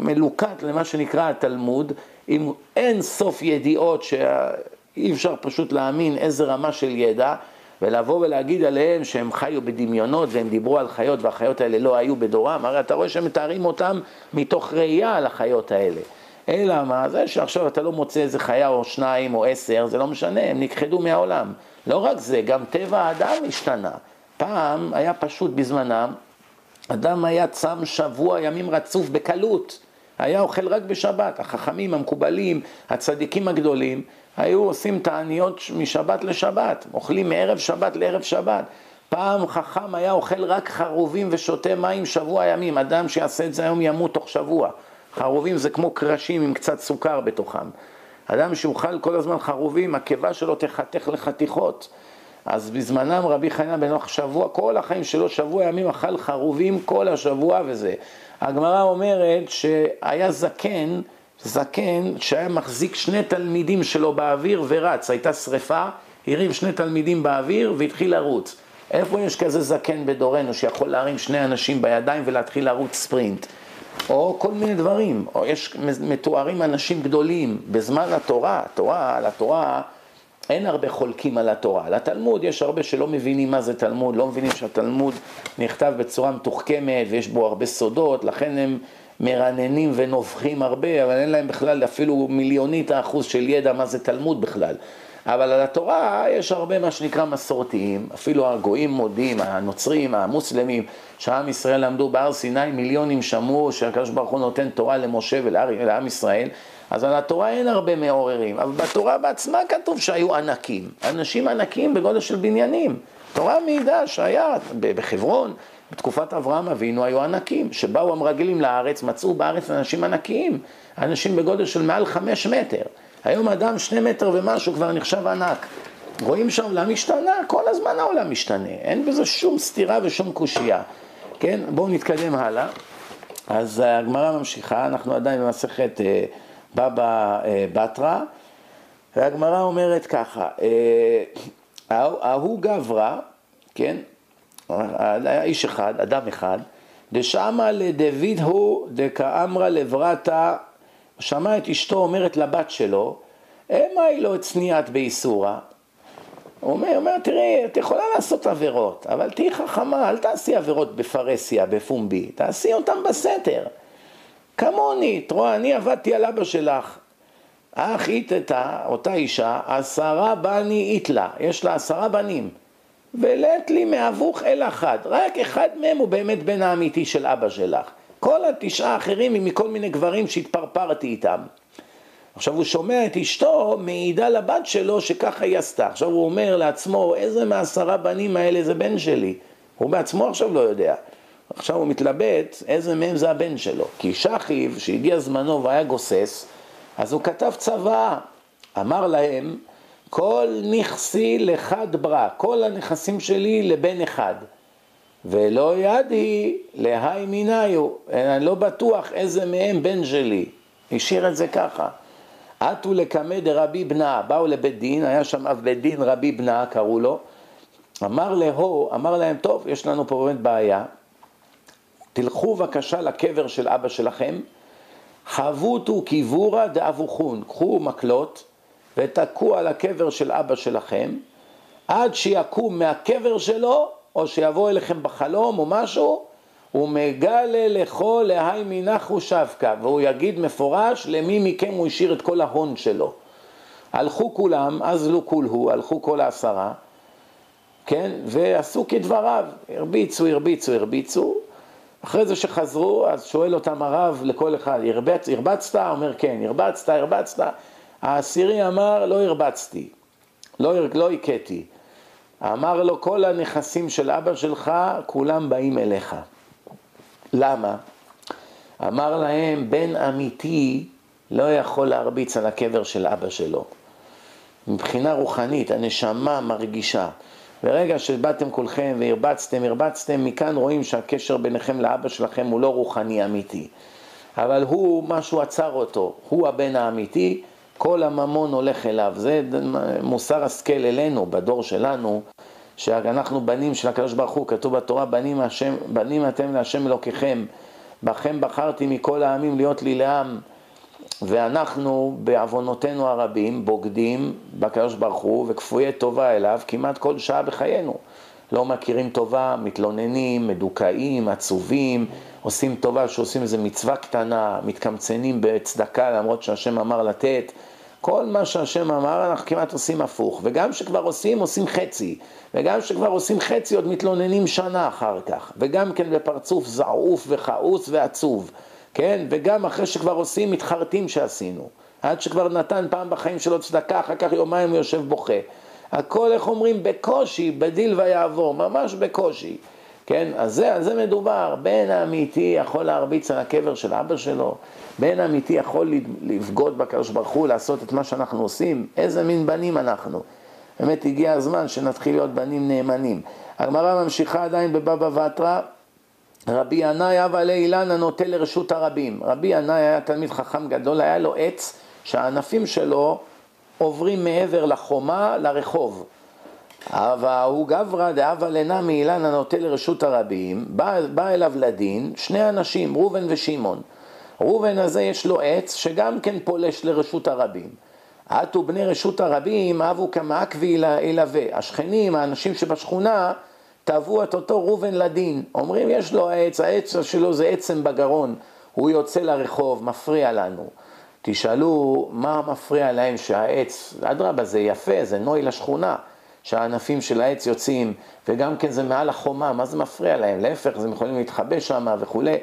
מלוקט למה שנקרא התלמוד. עם אין סוף ידיעות שאי אפשר פשוט להאמין איזה רמה של ידע, ולבוא ולהגיד עליהם שהם חיו בדמיונות והם דיברו על חיות והחיות האלה לא היו בדורם, הרי אתה רואה שהם מתארים אותם מתוך ראייה על החיות האלה. אלא מה, זה שעכשיו אתה לא מוצא איזה חיה או שניים או עשר, זה לא משנה, הם נכחדו מהעולם. לא רק זה, גם טבע האדם השתנה. פעם היה פשוט בזמנם, אדם היה צם שבוע ימים רצוף בקלות. היה אוכל רק בשבת. החכמים, המקובלים, הצדיקים הגדולים, היו עושים תעניות משבת לשבת, אוכלים מערב שבת לערב שבת. פעם חכם היה אוכל רק חרובים ושותה מים שבוע ימים, אדם שיעשה את זה היום ימות תוך שבוע. חרובים זה כמו קרשים עם קצת סוכר בתוכם. אדם שאוכל כל הזמן חרובים, הקיבה שלו תחתך לחתיכות. אז בזמנם רבי חנין בן נוח שבוע, כל החיים שלו שבוע ימים אכל חרובים כל השבוע וזה. הגמרא אומרת שהיה זקן, זקן שהיה מחזיק שני תלמידים שלו באוויר ורץ, הייתה שריפה, הרים שני תלמידים באוויר והתחיל לרוץ. איפה יש כזה זקן בדורנו שיכול להרים שני אנשים בידיים ולהתחיל לרוץ ספרינט? או כל מיני דברים, או יש מתוארים אנשים גדולים בזמן התורה, התורה, על התורה אין הרבה חולקים על התורה. על התלמוד יש הרבה שלא מבינים מה זה תלמוד, לא מבינים שהתלמוד נכתב בצורה מתוחכמת ויש בו הרבה סודות, לכן הם מרננים ונובחים הרבה, אבל אין להם בכלל אפילו מיליונית האחוז של ידע מה זה תלמוד בכלל. אבל על התורה יש הרבה מה שנקרא מסורתיים, אפילו הגויים מודים, הנוצרים, המוסלמים, שעם ישראל למדו בהר סיני, מיליונים שמעו שהקדוש ברוך הוא נותן תורה למשה ולעם ישראל, אז על התורה אין הרבה מעוררים, אבל בתורה בעצמה כתוב שהיו ענקים, אנשים ענקים בגודל של בניינים. תורה מעידה שהיה בחברון, בתקופת אברהם אבינו היו ענקים, שבאו המרגלים לארץ, מצאו בארץ אנשים ענקיים, אנשים בגודל של מעל חמש מטר. היום אדם שני מטר ומשהו כבר נחשב ענק. רואים שהעולם השתנה, כל הזמן העולם משתנה, אין בזה שום סתירה ושום קושייה. כן, בואו נתקדם הלאה. אז הגמרא ממשיכה, אנחנו עדיין במסכת אה, בבא אה, בתרא, והגמרא אומרת ככה, אה, ההוא גברא, כן, היה איש אחד, אדם אחד, דשמא לדוד הוא דקאמרא לברתא שמע את אשתו אומרת לבת שלו, המה היא לא צניעת באיסורה? הוא אומר, אומר, תראי, את יכולה לעשות עבירות, אבל תהיי חכמה, אל תעשי עבירות בפרהסיה, בפומבי, תעשי אותן בסתר. כמוני, את רואה, אני עבדתי על אבא שלך. אך איתתה, אותה אישה, עשרה בני איתלה, יש לה עשרה בנים. ולט לי מאבוך אל אחד, רק אחד מהם הוא באמת בן האמיתי של אבא שלך. כל התשעה האחרים הם מכל מיני גברים שהתפרפרתי איתם. עכשיו הוא שומע את אשתו מעידה לבת שלו שככה היא עשתה. עכשיו הוא אומר לעצמו, איזה מעשרה בנים האלה זה בן שלי? הוא בעצמו עכשיו לא יודע. עכשיו הוא מתלבט איזה מהם זה הבן שלו. כי שכיב, שהגיע זמנו והיה גוסס, אז הוא כתב צוואה. אמר להם, כל נכסי לחד ברא, כל הנכסים שלי לבן אחד. ולא ידי להי מיניו, אני לא בטוח איזה מהם בן שלי. השאיר את זה ככה. עטו לקמא דרבי בנה, באו לבית דין, היה שם אב בית דין רבי בנה, קראו לו. אמר להו, אמר להם, טוב, יש לנו פה באמת בעיה. תלכו בבקשה לקבר של אבא שלכם, חבוטו קיבורה דאבוכון, קחו מקלות ותקעו על הקבר של אבא שלכם, עד שיקום מהקבר שלו או שיבוא אליכם בחלום או משהו, הוא מגלה לכו להי מנחו שבקה, והוא יגיד מפורש למי מכם הוא השאיר את כל ההון שלו. הלכו כולם, אז לא כולהו, הלכו כל העשרה, כן, ועשו כדבריו, הרביצו, הרביצו, הרביצו, אחרי זה שחזרו, אז שואל אותם הרב לכל אחד, הרבצ, הרבצת? אומר כן, הרבצת, הרבצת. העשירי אמר, לא הרבצתי, לא, לא הכיתי. אמר לו, כל הנכסים של אבא שלך, כולם באים אליך. למה? אמר להם, בן אמיתי לא יכול להרביץ על הקבר של אבא שלו. מבחינה רוחנית, הנשמה מרגישה. ברגע שבאתם כולכם והרבצתם, הרבצתם, מכאן רואים שהקשר ביניכם לאבא שלכם הוא לא רוחני אמיתי. אבל הוא, משהו עצר אותו, הוא הבן האמיתי, כל הממון הולך אליו. זה מוסר השכל אלינו, בדור שלנו, שאנחנו בנים של הקדוש ברוך הוא, כתוב בתורה, בנים, השם, בנים אתם להשם אלוקיכם, בכם בחרתי מכל העמים להיות לי לעם, ואנחנו בעוונותינו הרבים בוגדים בקדוש ברוך הוא וכפויי טובה אליו כמעט כל שעה בחיינו. לא מכירים טובה, מתלוננים, מדוכאים, עצובים, עושים טובה שעושים איזה מצווה קטנה, מתקמצנים בצדקה למרות שהשם אמר לתת. כל מה שהשם אמר אנחנו כמעט עושים הפוך, וגם שכבר עושים, עושים חצי, וגם שכבר עושים חצי עוד מתלוננים שנה אחר כך, וגם כן בפרצוף זעוף וכעוס ועצוב. כן? וגם אחרי שכבר עושים, מתחרטים שעשינו. עד שכבר נתן פעם בחיים שלו צדקה, אחר כך יומיים הוא יושב בוכה. הכל, איך אומרים, בקושי, בדיל ויעבור, ממש בקושי. כן, אז זה, על זה מדובר. בן האמיתי יכול להרביץ על הקבר של אבא שלו, בן האמיתי יכול לבגוד בקדוש ברוך הוא, לעשות את מה שאנחנו עושים. איזה מין בנים אנחנו. באמת הגיע הזמן שנתחיל להיות בנים נאמנים. הגמרא ממשיכה עדיין בבבא בתרא, רבי ינאי אבא לאילן הנוטה לרשות הרבים. רבי ינאי היה תלמיד חכם גדול, היה לו עץ שהענפים שלו עוברים מעבר לחומה לרחוב. אבל הוא גברא דאבה לנה מאילן הנוטה לרשות הרבים, בא, בא אליו לדין שני אנשים, ראובן ושמעון. ראובן הזה יש לו עץ שגם כן פולש לרשות הרבים. עטו בני רשות הרבים, אבו כמעקבי ילווה. השכנים, האנשים שבשכונה, תבעו את אותו ראובן לדין. אומרים, יש לו העץ, העץ שלו זה עצם בגרון, הוא יוצא לרחוב, מפריע לנו. תשאלו, מה מפריע להם שהעץ, אדרבה, זה יפה, זה נוי לשכונה. שהענפים של העץ יוצאים, וגם כן זה מעל החומה, מה זה מפריע להם? להפך, הם יכולים להתחבא שם וכולי.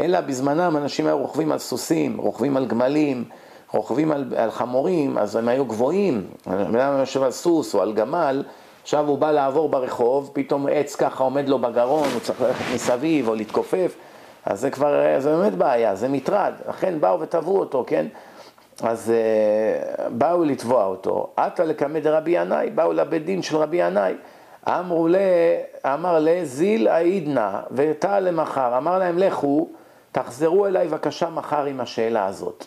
אלא בזמנם אנשים היו רוכבים על סוסים, רוכבים על גמלים, רוכבים על, על חמורים, אז הם היו גבוהים. בן אדם יושב על סוס או על גמל, עכשיו הוא בא לעבור ברחוב, פתאום עץ ככה עומד לו בגרון, הוא צריך ללכת מסביב או להתכופף, אז זה כבר, זה באמת בעיה, זה מטרד. לכן באו ותבעו אותו, כן? אז uh, באו לתבוע אותו, עטה לקמא דרבי ינאי, באו לבית דין של רבי ינאי. אמרו ל... אמר לזיל העידנא ותא למחר, אמר להם לכו, תחזרו אליי בבקשה מחר עם השאלה הזאת.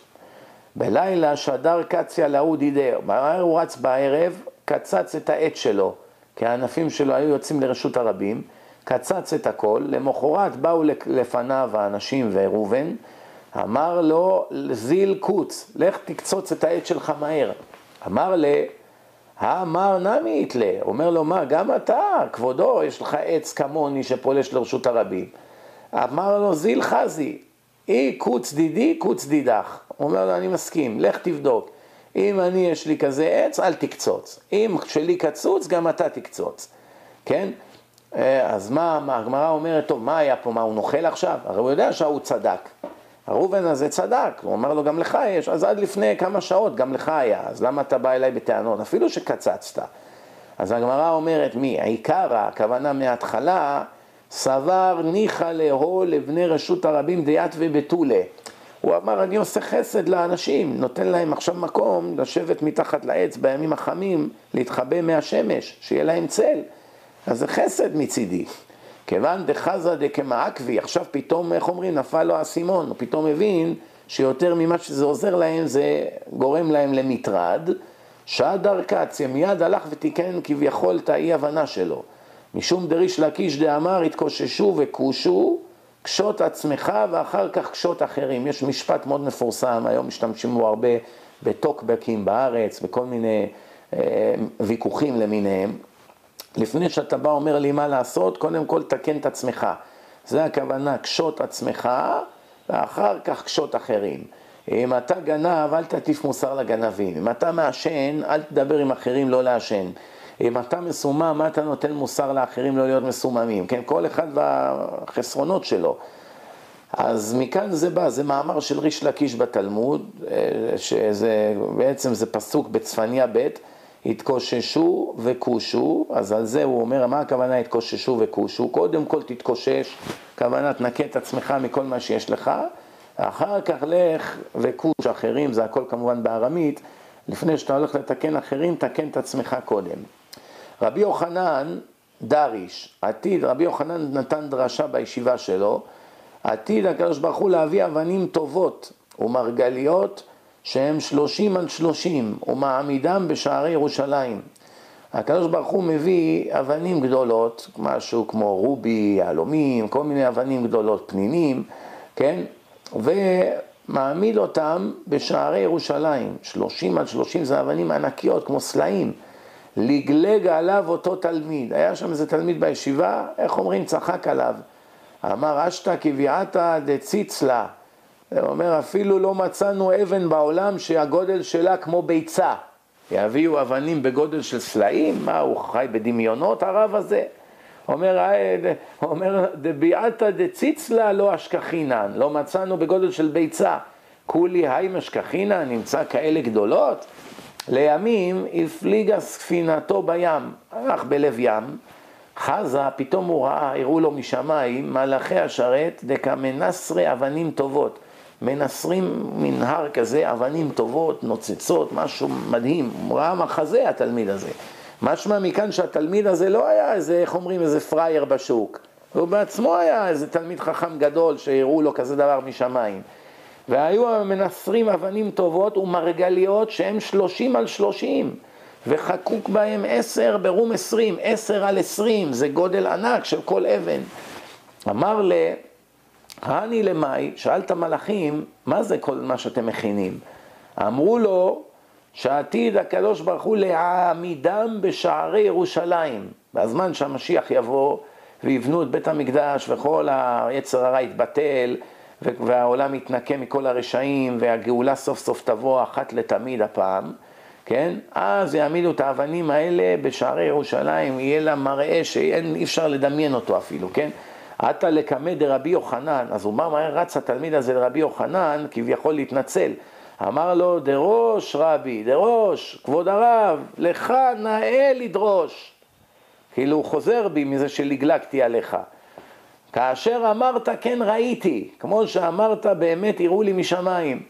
בלילה שדר קציה להוא דידר, הוא רץ בערב, קצץ את העט שלו, כי הענפים שלו היו יוצאים לרשות הרבים, קצץ את הכל, למחרת באו לפניו האנשים וראובן, אמר לו זיל קוץ, לך תקצוץ את העט שלך מהר. אמר ל... האמר נמי יתלה, אומר לו מה, גם אתה, כבודו, יש לך עץ כמוני שפולש לרשות הרבים. אמר לו זיל חזי, אי קוץ דידי, קוץ דידך. אומר לו, אני מסכים, לך תבדוק. אם אני, יש לי כזה עץ, אל תקצוץ. אם שלי קצוץ, גם אתה תקצוץ. כן? אה, אז מה, הגמרא אומרת, טוב, מה היה פה, מה, הוא נוכל עכשיו? הרי הוא יודע שההוא צדק. ראובן הזה צדק, הוא אמר לו גם לך יש, אז עד לפני כמה שעות גם לך היה, אז למה אתה בא אליי בטענות, אפילו שקצצת. אז הגמרא אומרת מי, העיקר, הכוונה מההתחלה, סבר ניחא לאהו לבני רשות הרבים דיית ובתולה. הוא אמר, אני עושה חסד לאנשים, נותן להם עכשיו מקום לשבת מתחת לעץ בימים החמים, להתחבא מהשמש, שיהיה להם צל. אז זה חסד מצידי. כיוון דחזה דקמעקבי, עכשיו פתאום, איך אומרים, נפל לו האסימון, הוא פתאום הבין שיותר ממה שזה עוזר להם, זה גורם להם למטרד. שדר קציה מיד הלך ותיקן כביכול את האי הבנה שלו. משום דריש לקיש דאמר התקוששו וכושו, קשוט עצמך ואחר כך קשוט אחרים. יש משפט מאוד מפורסם, היום משתמשים בו הרבה בטוקבקים בארץ, בכל מיני אה, ויכוחים למיניהם. לפני שאתה בא אומר לי מה לעשות, קודם כל תקן את עצמך. זה הכוונה, קשוט עצמך, ואחר כך קשוט אחרים. אם אתה גנב, אל תטיף מוסר לגנבים. אם אתה מעשן, אל תדבר עם אחרים לא לעשן. אם אתה מסומם, מה אתה נותן מוסר לאחרים לא להיות מסוממים? כן, כל אחד והחסרונות שלו. אז מכאן זה בא, זה מאמר של ריש לקיש בתלמוד, אה, שזה בעצם זה פסוק בצפניה ב', התקוששו וכושו, אז על זה הוא אומר, מה הכוונה התקוששו וכושו? קודם כל תתקושש, כוונה תנקה את עצמך מכל מה שיש לך, אחר כך לך וכוש אחרים, זה הכל כמובן בארמית, לפני שאתה הולך לתקן אחרים, תקן את עצמך קודם. רבי יוחנן דריש, עתיד, רבי יוחנן נתן דרשה בישיבה שלו, עתיד הקדוש ברוך הוא להביא אבנים טובות ומרגליות שהם שלושים על שלושים, ומעמידם בשערי ירושלים. הקדוש ברוך הוא מביא אבנים גדולות, משהו כמו רובי, יהלומים, כל מיני אבנים גדולות, פנינים, כן? ומעמיד אותם בשערי ירושלים. שלושים על שלושים זה אבנים ענקיות, כמו סלעים. לגלג עליו אותו תלמיד. היה שם איזה תלמיד בישיבה, איך אומרים? צחק עליו. אמר אשתא כביעתא דציצלה. הוא אומר, אפילו לא מצאנו אבן בעולם שהגודל שלה כמו ביצה. יביאו אבנים בגודל של סלעים? מה, הוא חי בדמיונות הרב הזה? אומר, אה, אומר, דביעתא דציצלה לא אשכחינן, לא מצאנו בגודל של ביצה. כולי היימא אשכחינן, נמצא כאלה גדולות? לימים הפליגה ספינתו בים, הלך בלב ים, חזה, פתאום הוא ראה, הראו לו משמיים, מלאכי השרת דקמנסרי אבנים טובות. מנסרים מנהר כזה, אבנים טובות, נוצצות, משהו מדהים. הוא ראה מחזה התלמיד הזה. משמע מכאן שהתלמיד הזה לא היה איזה, איך אומרים, איזה פראייר בשוק. הוא בעצמו היה איזה תלמיד חכם גדול שהראו לו כזה דבר משמיים. והיו המנסרים אבנים טובות ומרגליות שהם שלושים על שלושים, וחקוק בהם עשר ברום עשרים, עשר על עשרים, זה גודל ענק של כל אבן. אמר ל... הני למאי, שאל את המלאכים, מה זה כל מה שאתם מכינים? אמרו לו, שעתיד הקדוש ברוך הוא להעמידם בשערי ירושלים. בזמן שהמשיח יבוא ויבנו את בית המקדש וכל היצר הרע יתבטל והעולם יתנקה מכל הרשעים והגאולה סוף סוף תבוא אחת לתמיד הפעם, כן? אז יעמידו את האבנים האלה בשערי ירושלים, יהיה לה מראה שאי אפשר לדמיין אותו אפילו, כן? עתה לקמא דרבי יוחנן, אז הוא אמר מהר רץ התלמיד הזה לרבי יוחנן, כביכול להתנצל. אמר לו, דרוש רבי, דרוש, כבוד הרב, לך נאה לדרוש. כאילו הוא חוזר בי מזה שלגלגתי עליך. כאשר אמרת כן ראיתי, כמו שאמרת באמת הראו לי משמיים.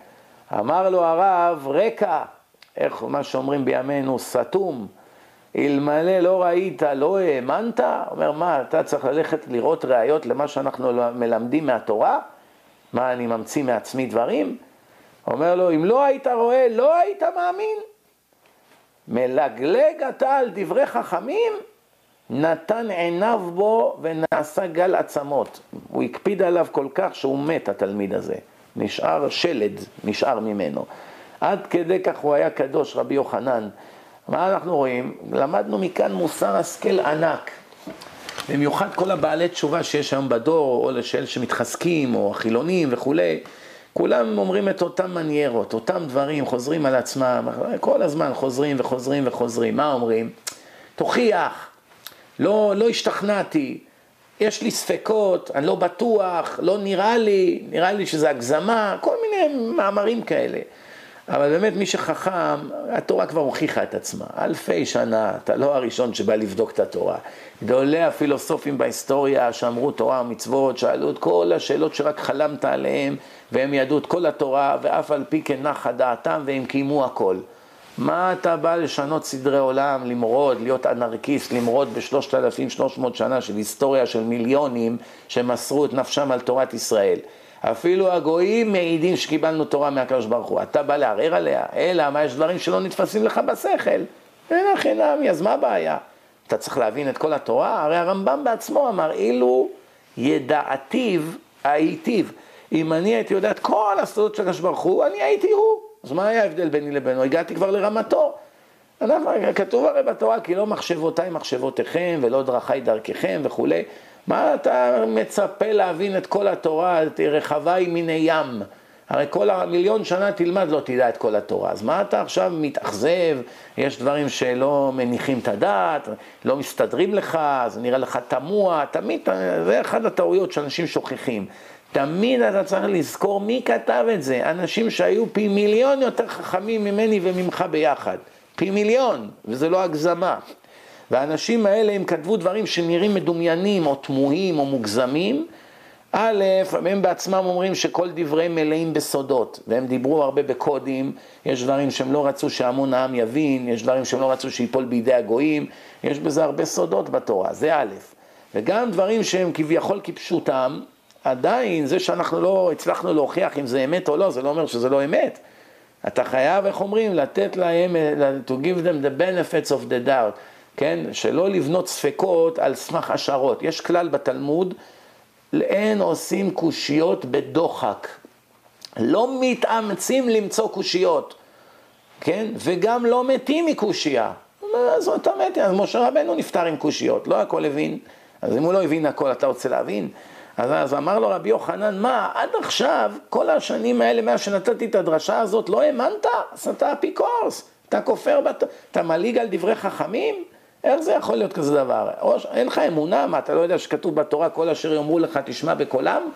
אמר לו הרב, רקע, איך מה שאומרים בימינו, סתום, אלמלא לא ראית, לא האמנת? אומר, מה, אתה צריך ללכת לראות ראיות למה שאנחנו מלמדים מהתורה? מה, אני ממציא מעצמי דברים? אומר לו, אם לא היית רואה, לא היית מאמין. מלגלג אתה על דברי חכמים, נתן עיניו בו ונעשה גל עצמות. הוא הקפיד עליו כל כך שהוא מת, התלמיד הזה. נשאר שלד, נשאר ממנו. עד כדי כך הוא היה קדוש, רבי יוחנן. מה אנחנו רואים? למדנו מכאן מוסר השכל ענק. במיוחד כל הבעלי תשובה שיש היום בדור, או לשאלה שמתחזקים, או החילונים וכולי. כולם אומרים את אותם מניירות, אותם דברים, חוזרים על עצמם, כל הזמן חוזרים וחוזרים וחוזרים. מה אומרים? תוכיח, לא, לא השתכנעתי, יש לי ספקות, אני לא בטוח, לא נראה לי, נראה לי שזה הגזמה, כל מיני מאמרים כאלה. אבל באמת מי שחכם, התורה כבר הוכיחה את עצמה. אלפי שנה, אתה לא הראשון שבא לבדוק את התורה. גדולי הפילוסופים בהיסטוריה שאמרו תורה ומצוות, שאלו את כל השאלות שרק חלמת עליהן, והם ידעו את כל התורה, ואף על פי כן נחה דעתם, והם קיימו הכל. מה אתה בא לשנות סדרי עולם, למרוד, להיות אנרכיסט, למרוד בשלושת אלפים שלוש מאות שנה של היסטוריה של מיליונים שמסרו את נפשם על תורת ישראל. אפילו הגויים מעידים שקיבלנו תורה מהקדוש ברוך הוא. אתה בא לערער עליה, אלא מה יש דברים שלא נתפסים לך בשכל. אין הכי נמי, אז מה הבעיה? אתה צריך להבין את כל התורה? הרי הרמב"ם בעצמו אמר, אילו ידעתיו הייתיו. אם אני הייתי יודע את כל הסודות של הקדוש ברוך הוא, אני הייתי הוא. אז מה היה ההבדל ביני לבינו? הגעתי כבר לרמתו. אנחנו, כתוב הרי בתורה, כי לא מחשבותיי מחשבותיכם ולא דרכיי דרככם וכולי. מה אתה מצפה להבין את כל התורה, רחבה היא מיני ים? הרי כל המיליון שנה תלמד, לא תדע את כל התורה. אז מה אתה עכשיו מתאכזב? יש דברים שלא מניחים את הדעת, לא מסתדרים לך, זה נראה לך תמוה, תמיד, זה אחת הטעויות שאנשים שוכחים. תמיד אתה צריך לזכור מי כתב את זה, אנשים שהיו פי מיליון יותר חכמים ממני וממך ביחד. פי מיליון, וזה לא הגזמה. והאנשים האלה, הם כתבו דברים שנראים מדומיינים או תמוהים או מוגזמים. א', הם בעצמם אומרים שכל דבריהם מלאים בסודות, והם דיברו הרבה בקודים, יש דברים שהם לא רצו שהמון העם יבין, יש דברים שהם לא רצו שיפול בידי הגויים, יש בזה הרבה סודות בתורה, זה א', וגם דברים שהם כביכול כפשוטם, עדיין זה שאנחנו לא הצלחנו להוכיח אם זה אמת או לא, זה לא אומר שזה לא אמת. אתה חייב, איך אומרים, לתת להם, to give them the benefits of the doubt. כן? שלא לבנות ספקות על סמך השערות. יש כלל בתלמוד, אין עושים קושיות בדוחק. לא מתאמצים למצוא קושיות, כן? וגם לא מתים מקושייה. אז אתה מת, אז משה רבנו נפטר עם קושיות, לא הכל הבין. אז אם הוא לא הבין הכל, אתה רוצה להבין? אז, אז אמר לו רבי יוחנן, מה, עד עכשיו, כל השנים האלה, מאז שנתתי את הדרשה הזאת, לא האמנת? אז אתה אפיקורס, אתה כופר, בת... אתה מליג על דברי חכמים? איך זה יכול להיות כזה דבר? או אין לך אמונה, מה, אתה לא יודע שכתוב בתורה, כל אשר יאמרו לך תשמע בקולם?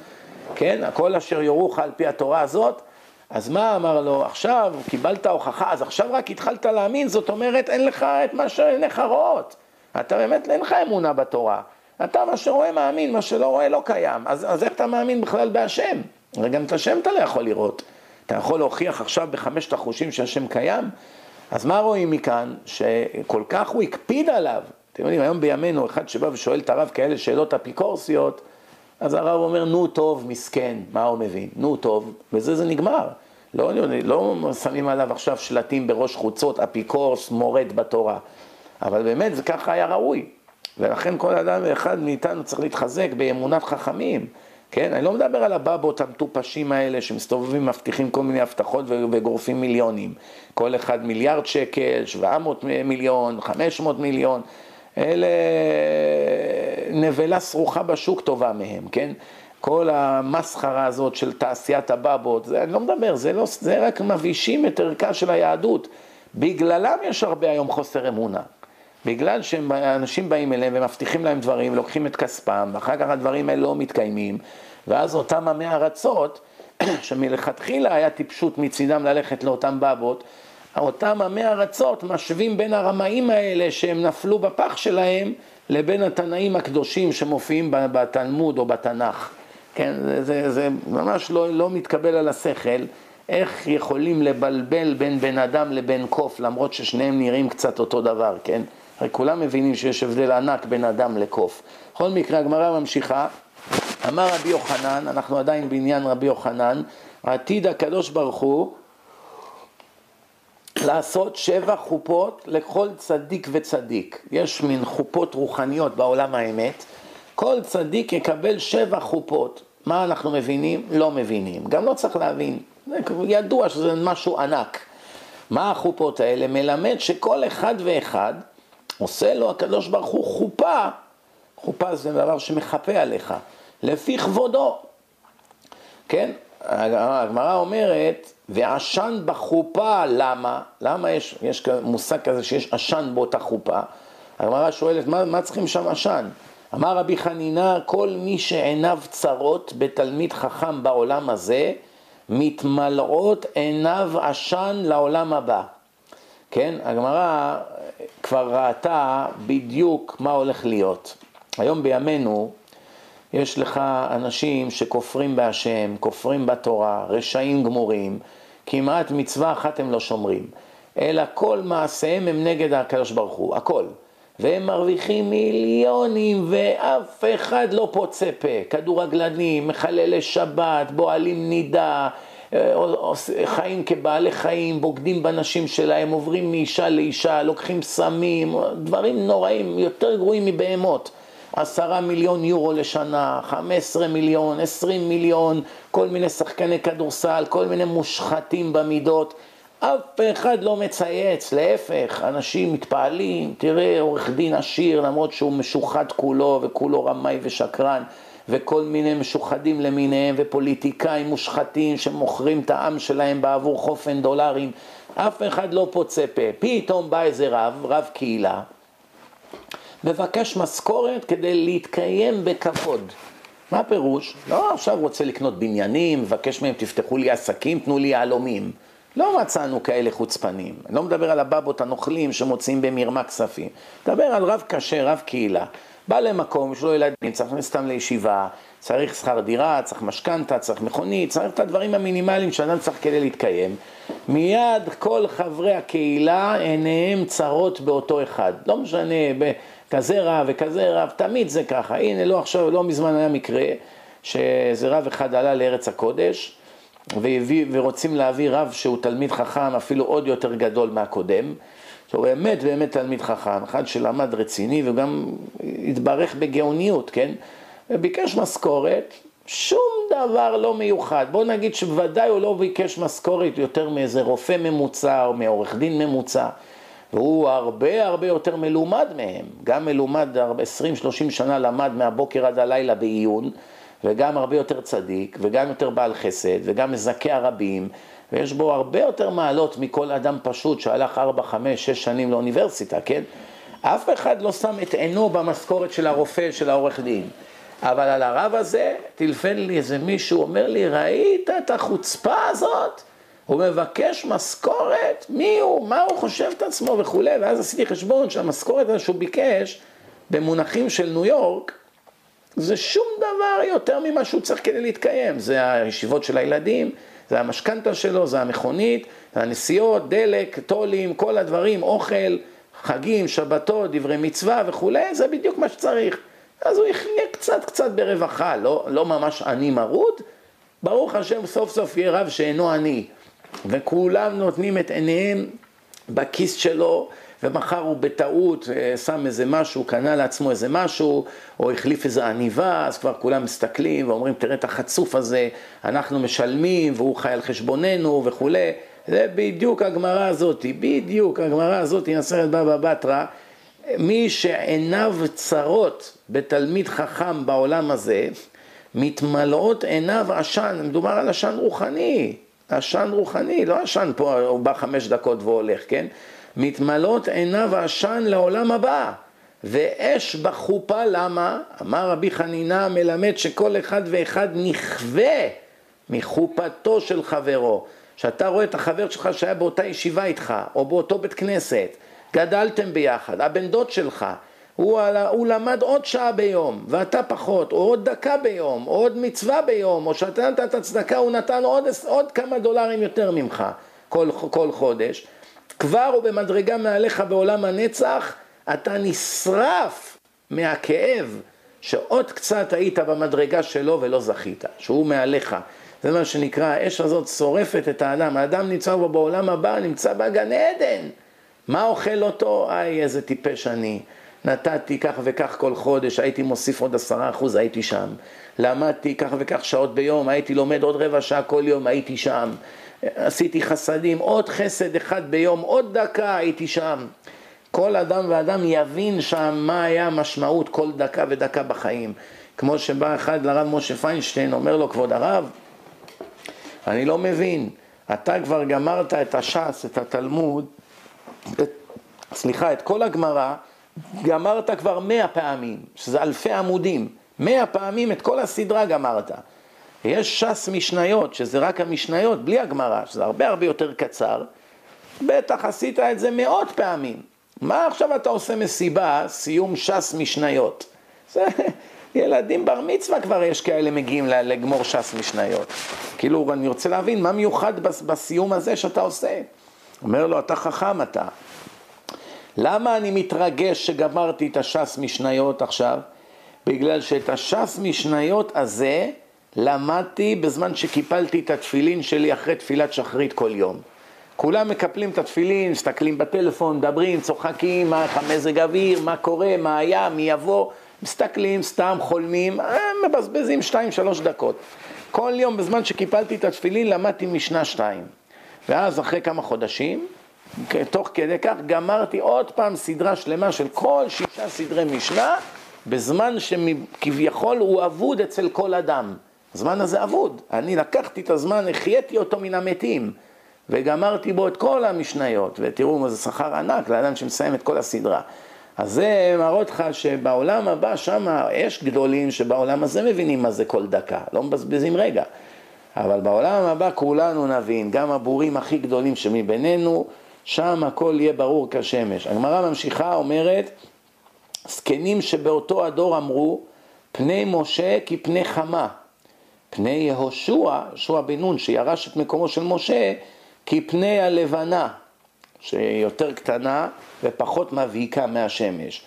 כן, כל אשר יורוך על פי התורה הזאת? אז מה אמר לו, עכשיו קיבלת הוכחה, אז עכשיו רק התחלת להאמין, זאת אומרת אין לך את מה שעיניך רואות. אתה באמת, אין לך אמונה בתורה. אתה מה שרואה מאמין, מה שלא רואה לא קיים. אז, אז איך אתה מאמין בכלל בהשם? הרי גם את השם אתה לא יכול לראות. אתה יכול להוכיח עכשיו בחמשת החושים שהשם קיים? אז מה רואים מכאן? שכל כך הוא הקפיד עליו. אתם יודעים, היום בימינו, אחד שבא ושואל את הרב כאלה שאלות אפיקורסיות, אז הרב אומר, נו טוב, מסכן, מה הוא מבין? נו טוב, וזה זה נגמר. לא, לא, לא שמים עליו עכשיו שלטים בראש חוצות, אפיקורס, מורד בתורה. אבל באמת, זה ככה היה ראוי. ולכן כל אדם ואחד מאיתנו צריך להתחזק באמונת חכמים. כן, אני לא מדבר על הבבות המטופשים האלה שמסתובבים, מבטיחים כל מיני הבטחות וגורפים מיליונים. כל אחד מיליארד שקל, 700 מיליון, 500 מיליון. אלה נבלה סרוחה בשוק טובה מהם, כן? כל המסחרה הזאת של תעשיית הבבות, זה, אני לא מדבר, זה, לא, זה רק מבאישים את ערכה של היהדות. בגללם יש הרבה היום חוסר אמונה. בגלל שאנשים באים אליהם ומבטיחים להם דברים, לוקחים את כספם, ואחר כך הדברים האלה לא מתקיימים, ואז אותם עמי ארצות, (clears throat) שמלכתחילה היה טיפשות מצידם ללכת לאותם בבות, אותם עמי ארצות משווים בין הרמאים האלה שהם נפלו בפח שלהם, לבין התנאים הקדושים שמופיעים בתלמוד או בתנ"ך. כן, זה, זה, זה ממש לא, לא מתקבל על השכל, איך יכולים לבלבל בין בן אדם לבין קוף, למרות ששניהם נראים קצת אותו דבר, כן? הרי כולם מבינים שיש הבדל ענק בין אדם לקוף. בכל מקרה, הגמרא ממשיכה, אמר רבי יוחנן, אנחנו עדיין בעניין רבי יוחנן, עתיד הקדוש ברוך הוא לעשות שבע חופות לכל צדיק וצדיק. יש מין חופות רוחניות בעולם האמת, כל צדיק יקבל שבע חופות. מה אנחנו מבינים? לא מבינים. גם לא צריך להבין. ידוע שזה משהו ענק. מה החופות האלה? מלמד שכל אחד ואחד עושה לו הקדוש ברוך הוא חופה, חופה זה דבר שמחפה עליך, לפי כבודו. כן? הגמרא אומרת, ועשן בחופה, למה? למה יש, יש מושג כזה שיש עשן באותה חופה? הגמרא שואלת, מה, מה צריכים שם עשן? אמר רבי חנינא, כל מי שעיניו צרות בתלמיד חכם בעולם הזה, מתמלאות עיניו עשן לעולם הבא. כן, הגמרא כבר ראתה בדיוק מה הולך להיות. היום בימינו יש לך אנשים שכופרים בהשם, כופרים בתורה, רשעים גמורים, כמעט מצווה אחת הם לא שומרים, אלא כל מעשיהם הם נגד הקדוש ברוך הוא, הכל. והם מרוויחים מיליונים ואף אחד לא פוצה פה, כדורגלנים, מחללי שבת, בועלים נידה, חיים כבעלי חיים, בוגדים בנשים שלהם, עוברים מאישה לאישה, לוקחים סמים, דברים נוראים, יותר גרועים מבהמות. עשרה מיליון יורו לשנה, חמש עשרה מיליון, עשרים מיליון, כל מיני שחקני כדורסל, כל מיני מושחתים במידות. אף אחד לא מצייץ, להפך, אנשים מתפעלים, תראה עורך דין עשיר למרות שהוא משוחד כולו וכולו רמאי ושקרן. וכל מיני משוחדים למיניהם ופוליטיקאים מושחתים שמוכרים את העם שלהם בעבור חופן דולרים, אף אחד לא פוצה פה. פתאום בא איזה רב, רב קהילה, מבקש משכורת כדי להתקיים בכבוד. מה הפירוש? לא עכשיו רוצה לקנות בניינים, מבקש מהם תפתחו לי עסקים, תנו לי יהלומים. לא מצאנו כאלה חוצפנים. אני לא מדבר על הבבות הנוכלים שמוצאים במרמה כספים. מדבר על רב קשה, רב קהילה. בא למקום, יש לו ילדים, צריך להכניס אותם לישיבה, צריך שכר דירה, צריך משכנתה, צריך מכונית, צריך את הדברים המינימליים שאדם צריך כדי להתקיים. מיד כל חברי הקהילה עיניהם צרות באותו אחד. לא משנה, כזה רב וכזה רב, תמיד זה ככה. הנה, לא עכשיו, לא מזמן היה מקרה שאיזה רב אחד עלה לארץ הקודש, והביא, ורוצים להביא רב שהוא תלמיד חכם אפילו עוד יותר גדול מהקודם. שהוא באמת באמת תלמיד חכם, אחד שלמד רציני וגם התברך בגאוניות, כן? וביקש משכורת, שום דבר לא מיוחד. בוא נגיד שוודאי הוא לא ביקש משכורת יותר מאיזה רופא ממוצע או מעורך דין ממוצע. והוא הרבה הרבה יותר מלומד מהם, גם מלומד 20-30 שנה למד מהבוקר עד הלילה בעיון, וגם הרבה יותר צדיק, וגם יותר בעל חסד, וגם מזכה הרבים, ויש בו הרבה יותר מעלות מכל אדם פשוט שהלך 4, 5, 6 שנים לאוניברסיטה, כן? אף אחד לא שם את עינו במשכורת של הרופא, של העורך דין. אבל על הרב הזה טלפן לי איזה מישהו, אומר לי, ראית את החוצפה הזאת? הוא מבקש משכורת, מי הוא, מה הוא חושב את עצמו וכולי, ואז עשיתי חשבון שהמשכורת הזו שהוא ביקש, במונחים של ניו יורק, זה שום דבר יותר ממה שהוא צריך כדי להתקיים. זה הישיבות של הילדים, זה המשכנתה שלו, זה המכונית, זה הנסיעות, דלק, טולים, כל הדברים, אוכל, חגים, שבתות, דברי מצווה וכולי, זה בדיוק מה שצריך. אז הוא יחיה קצת קצת ברווחה, לא, לא ממש עני מרוד, ברוך השם סוף סוף יהיה רב שאינו עני. וכולם נותנים את עיניהם בכיס שלו, ומחר הוא בטעות אה, שם איזה משהו, קנה לעצמו איזה משהו, או החליף איזה עניבה, אז כבר כולם מסתכלים ואומרים, תראה את החצוף הזה, אנחנו משלמים והוא חי על חשבוננו וכולי. זה בדיוק הגמרא הזאת, בדיוק הגמרא הזאת, נסרת בבא בתרא. מי שעיניו צרות בתלמיד חכם בעולם הזה, מתמלאות עיניו עשן, מדובר על עשן רוחני, עשן רוחני, לא עשן פה, הוא בא חמש דקות והולך, כן? מתמלאות עיניו עשן לעולם הבא. ואש בחופה, למה? אמר רבי חנינה מלמד שכל אחד ואחד נכווה מחופתו של חברו. שאתה רואה את החבר שלך שהיה באותה ישיבה איתך, או באותו בית כנסת, גדלתם ביחד, הבן דוד שלך, הוא, הוא למד עוד שעה ביום, ואתה פחות, או עוד דקה ביום, או עוד מצווה ביום, או שאתה נתת צדקה, הוא נתן עוד, עוד כמה דולרים יותר ממך כל, כל חודש. כבר הוא במדרגה מעליך בעולם הנצח, אתה נשרף מהכאב שעוד קצת היית במדרגה שלו ולא זכית, שהוא מעליך. זה מה שנקרא, האש הזאת שורפת את האדם, האדם נמצא בו בעולם הבא, נמצא בגן עדן. מה אוכל אותו? איי, איזה טיפש אני. נתתי כך וכך כל חודש, הייתי מוסיף עוד עשרה אחוז, הייתי שם. למדתי כך וכך שעות ביום, הייתי לומד עוד רבע שעה כל יום, הייתי שם. עשיתי חסדים, עוד חסד אחד ביום, עוד דקה הייתי שם. כל אדם ואדם יבין שם מה היה המשמעות כל דקה ודקה בחיים. כמו שבא אחד לרב משה פיינשטיין, אומר לו, כבוד הרב, אני לא מבין, אתה כבר גמרת את הש"ס, את התלמוד, את, סליחה, את כל הגמרא, גמרת כבר מאה פעמים, שזה אלפי עמודים, מאה פעמים את כל הסדרה גמרת. יש ש"ס משניות, שזה רק המשניות, בלי הגמרא, שזה הרבה הרבה יותר קצר, בטח עשית את זה מאות פעמים. מה עכשיו אתה עושה מסיבה, סיום ש"ס משניות? זה, ילדים בר מצווה כבר יש כאלה מגיעים לגמור ש"ס משניות. כאילו, אני רוצה להבין, מה מיוחד בסיום הזה שאתה עושה? אומר לו, אתה חכם אתה. למה אני מתרגש שגמרתי את הש"ס משניות עכשיו? בגלל שאת הש"ס משניות הזה למדתי בזמן שקיפלתי את התפילין שלי אחרי תפילת שחרית כל יום. כולם מקפלים את התפילין, מסתכלים בטלפון, מדברים, צוחקים, מה המזג אוויר, מה קורה, מה היה, מי יבוא, מסתכלים, סתם חולמים, אה, מבזבזים שתיים, שלוש דקות. כל יום בזמן שקיפלתי את התפילין למדתי משנה שתיים. ואז אחרי כמה חודשים, תוך כדי כך גמרתי עוד פעם סדרה שלמה של כל שישה סדרי משנה, בזמן שכביכול הוא אבוד אצל כל אדם. הזמן הזה אבוד. אני לקחתי את הזמן, החייתי אותו מן המתים, וגמרתי בו את כל המשניות, ותראו מה זה שכר ענק לאדם שמסיים את כל הסדרה. אז זה מראות לך שבעולם הבא, שם יש גדולים שבעולם הזה מבינים מה זה כל דקה, לא מבזבזים רגע. אבל בעולם הבא כולנו נבין, גם הבורים הכי גדולים שמבינינו, שם הכל יהיה ברור כשמש. הגמרא ממשיכה, אומרת, זקנים שבאותו הדור אמרו, פני משה כפני חמה, פני יהושע, יהושע בן נון, שירש את מקומו של משה, כפני הלבנה, שהיא יותר קטנה ופחות מבהיקה מהשמש.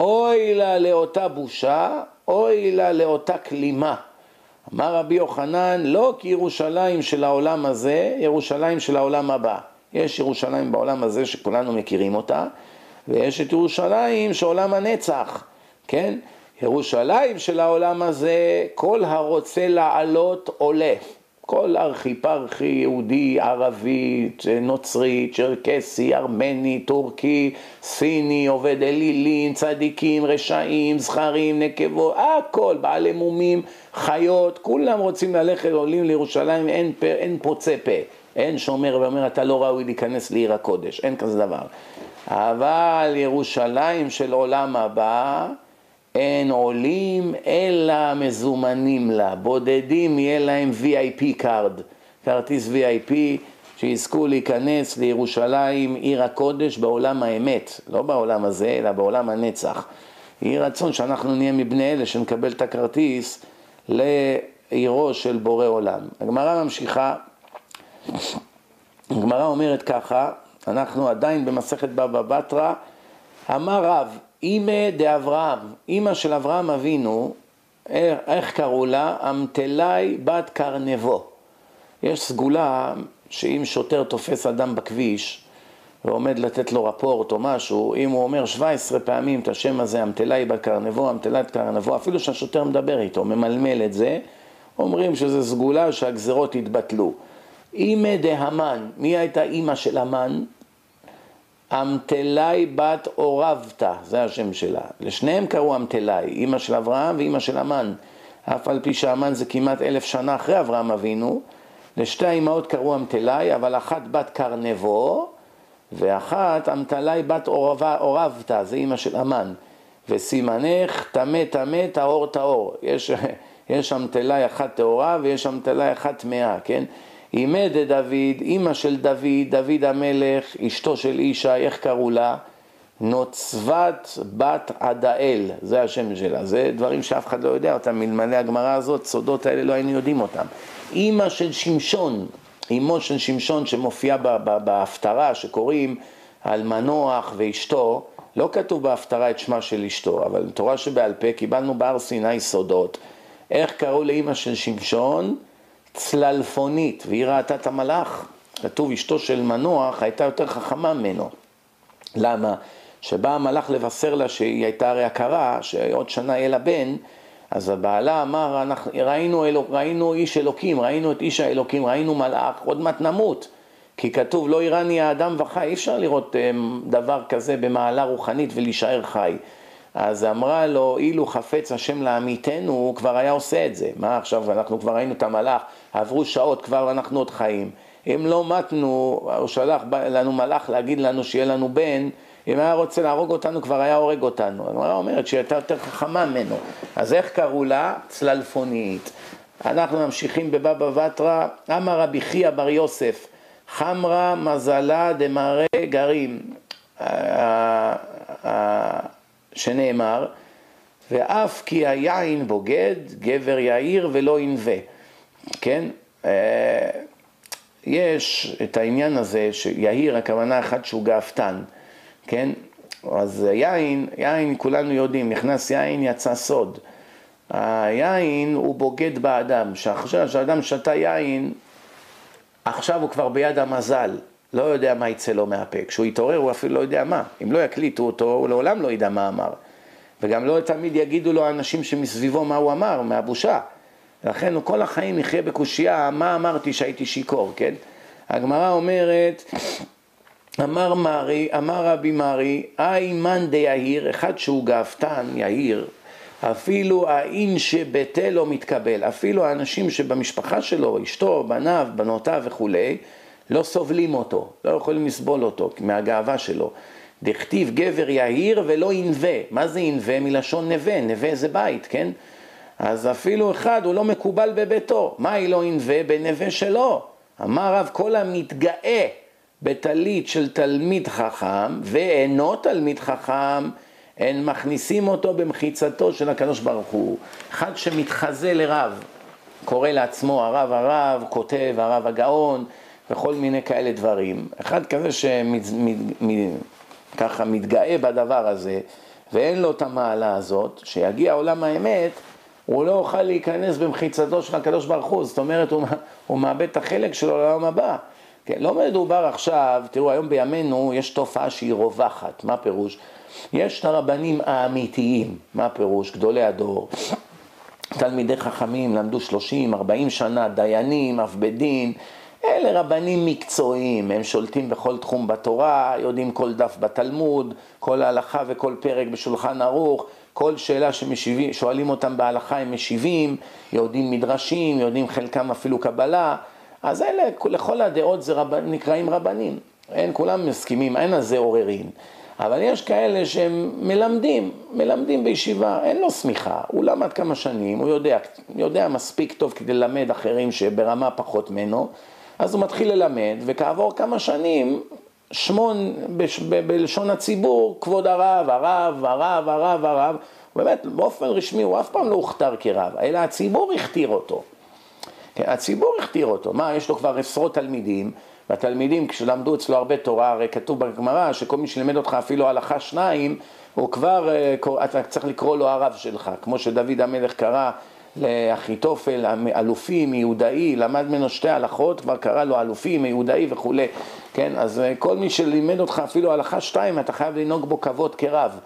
אוי לה לאותה בושה, אוי לה לאותה כלימה. אמר רבי יוחנן, לא כירושלים של העולם הזה, ירושלים של העולם הבא. יש ירושלים בעולם הזה שכולנו מכירים אותה, ויש את ירושלים של עולם הנצח, כן? ירושלים של העולם הזה, כל הרוצה לעלות עולה. כל ארחי פרחי יהודי, ערבי, נוצרי, צ'רקסי, ארמני, טורקי, סיני, עובד אלילים, צדיקים, רשעים, זכרים, נקבות, הכל, בעלי מומים, חיות, כולם רוצים ללכת, עולים לירושלים, אין, אין פוצה פה, אין שומר ואומר אתה לא ראוי להיכנס לעיר הקודש, אין כזה דבר. אבל ירושלים של עולם הבא, אין עולים אלא מזומנים לה, בודדים יהיה להם VIP card, כרטיס VIP שיזכו להיכנס לירושלים, עיר הקודש בעולם האמת, לא בעולם הזה, אלא בעולם הנצח. יהי רצון שאנחנו נהיה מבני אלה שנקבל את הכרטיס לעירו של בורא עולם. הגמרא ממשיכה, הגמרא אומרת ככה, אנחנו עדיין במסכת בבא בתרא, אמר רב, אימא דאברהם, אימא של אברהם אבינו, איך קראו לה? אמתלי בת קרנבו. יש סגולה שאם שוטר תופס אדם בכביש ועומד לתת לו רפורט או משהו, אם הוא אומר 17 פעמים את השם הזה, אמתלי בת קרנבו, אמתלי בת קרנבו, אפילו שהשוטר מדבר איתו, ממלמל את זה, אומרים שזה סגולה שהגזרות יתבטלו. אימא דהמן, מי הייתה אימא של המן? אמתלי בת אורבתא, זה השם שלה. לשניהם קראו אמתלי, אימא של אברהם ואימא של המן. אף על פי שהמן זה כמעט אלף שנה אחרי אברהם אבינו, לשתי האימהות קראו אמתלי, אבל אחת בת קרנבו, ואחת אמתלי בת אורבתא, זה אימא של המן. וסימנך טמא טמא טהור טהור. יש, (laughs) יש אמתלי אחת טהורה ויש אמתלי אחת טמאה, כן? אימא דוד, אימא של דוד, דוד המלך, אשתו של אישה, איך קראו לה? נוצבת בת עדאל, זה השם שלה, זה דברים שאף אחד לא יודע אותם, מלמלא הגמרא הזאת, סודות האלה לא היינו יודעים אותם. אימא של שמשון, אימו של שמשון שמופיעה בהפטרה שקוראים על מנוח ואשתו, לא כתוב בהפטרה את שמה של אשתו, אבל תורה שבעל פה קיבלנו בהר סיני סודות. איך קראו לאימא של שמשון? צללפונית, והיא ראתה את המלאך. כתוב אשתו של מנוח הייתה יותר חכמה ממנו. למה? שבא המלאך לבשר לה שהיא הייתה הרי הכרה, שעוד שנה יהיה לה בן, אז הבעלה אמר, אנחנו, ראינו, אלוק, ראינו איש אלוקים, ראינו את איש האלוקים, ראינו מלאך, עוד מעט נמות. כי כתוב, לא איראני האדם וחי, אי אפשר לראות um, דבר כזה במעלה רוחנית ולהישאר חי. אז אמרה לו, אילו חפץ השם לעמיתנו, הוא כבר היה עושה את זה. מה עכשיו, אנחנו כבר ראינו את המלאך, עברו שעות, כבר אנחנו עוד חיים. אם לא מתנו, הוא שלח לנו מלאך להגיד לנו שיהיה לנו בן, אם היה רוצה להרוג אותנו, כבר היה הורג אותנו. הגמרא אומרת שהיא הייתה יותר חכמה ממנו. אז איך קראו לה? צללפונית. אנחנו ממשיכים בבבא בתרא, אמר רבי חייא בר יוסף, חמרה מזלה דמראה גרים. שנאמר, ואף כי היין בוגד, גבר יאיר ולא ינווה. כן? אה, יש את העניין הזה שיהיר, הכוונה אחת שהוא גאוותן, כן? אז יין, יין כולנו יודעים, נכנס יין יצא סוד. היין הוא בוגד באדם, שעכשיו שאדם שתה יין, עכשיו הוא כבר ביד המזל, לא יודע מה יצא לו מהפה. כשהוא יתעורר הוא אפילו לא יודע מה. אם לא יקליטו אותו, הוא לעולם לא ידע מה אמר. וגם לא תמיד יגידו לו האנשים שמסביבו מה הוא אמר, מהבושה. לכן הוא כל החיים יחיה בקושייה, מה אמרתי שהייתי שיכור, כן? הגמרא אומרת, אמר מרי, אמר רבי מרי, אי מאן דיהיר, אחד שהוא גאוותן, יהיר, אפילו האין שביתה לא מתקבל, אפילו האנשים שבמשפחה שלו, אשתו, בניו, בנותיו וכולי, לא סובלים אותו, לא יכולים לסבול אותו מהגאווה שלו. דכתיב גבר יהיר ולא ינווה. מה זה ינווה? מלשון נווה, נווה זה בית, כן? אז אפילו אחד הוא לא מקובל בביתו. מה היא לא ינווה? בנווה שלו. אמר רב כל המתגאה בטלית של תלמיד חכם ואינו תלמיד חכם, הם מכניסים אותו במחיצתו של הקדוש ברוך הוא. אחד שמתחזה לרב, קורא לעצמו הרב הרב, כותב הרב הגאון, וכל מיני כאלה דברים. אחד כזה שככה מתגאה בדבר הזה, ואין לו את המעלה הזאת, שיגיע עולם האמת, הוא לא יוכל להיכנס במחיצתו של הקדוש ברוך הוא, זאת אומרת, הוא, הוא מאבד את החלק שלו לעולם הבא. כן, לא מדובר עכשיו, תראו, היום בימינו יש תופעה שהיא רווחת, מה פירוש? יש את הרבנים האמיתיים, מה פירוש? גדולי הדור, תלמידי חכמים, למדו 30, 40 שנה, דיינים, אף בית דין, אלה רבנים מקצועיים, הם שולטים בכל תחום בתורה, יודעים כל דף בתלמוד, כל הלכה וכל פרק בשולחן ערוך, כל שאלה ששואלים אותם בהלכה הם משיבים, יודעים מדרשים, יודעים חלקם אפילו קבלה, אז אלה לכל הדעות זה רב, נקראים רבנים. אין, כולם מסכימים, אין על זה עוררין. אבל יש כאלה שהם מלמדים, מלמדים בישיבה, אין לו שמיכה, הוא למד כמה שנים, הוא יודע, יודע מספיק טוב כדי ללמד אחרים שברמה פחות ממנו, אז הוא מתחיל ללמד, וכעבור כמה שנים, שמון בש, ב, בלשון הציבור, כבוד הרב, הרב, הרב, הרב, הרב, באמת באופן רשמי הוא אף פעם לא הוכתר כרב, אלא הציבור הכתיר אותו. כן, הציבור הכתיר אותו, מה, יש לו כבר עשרות תלמידים, והתלמידים כשלמדו אצלו הרבה תורה, הרי כתוב בגמרא שכל מי שלימד אותך אפילו הלכה שניים, הוא כבר, אה, אתה צריך לקרוא לו הרב שלך, כמו שדוד המלך קרא לאחיתופל, אלופי מיהודאי, למד ממנו שתי הלכות, כבר קרא לו אלופי מיהודאי וכולי, כן, אז אה, כל מי שלימד אותך אפילו הלכה שתיים, אתה חייב לנהוג בו כבוד כרב.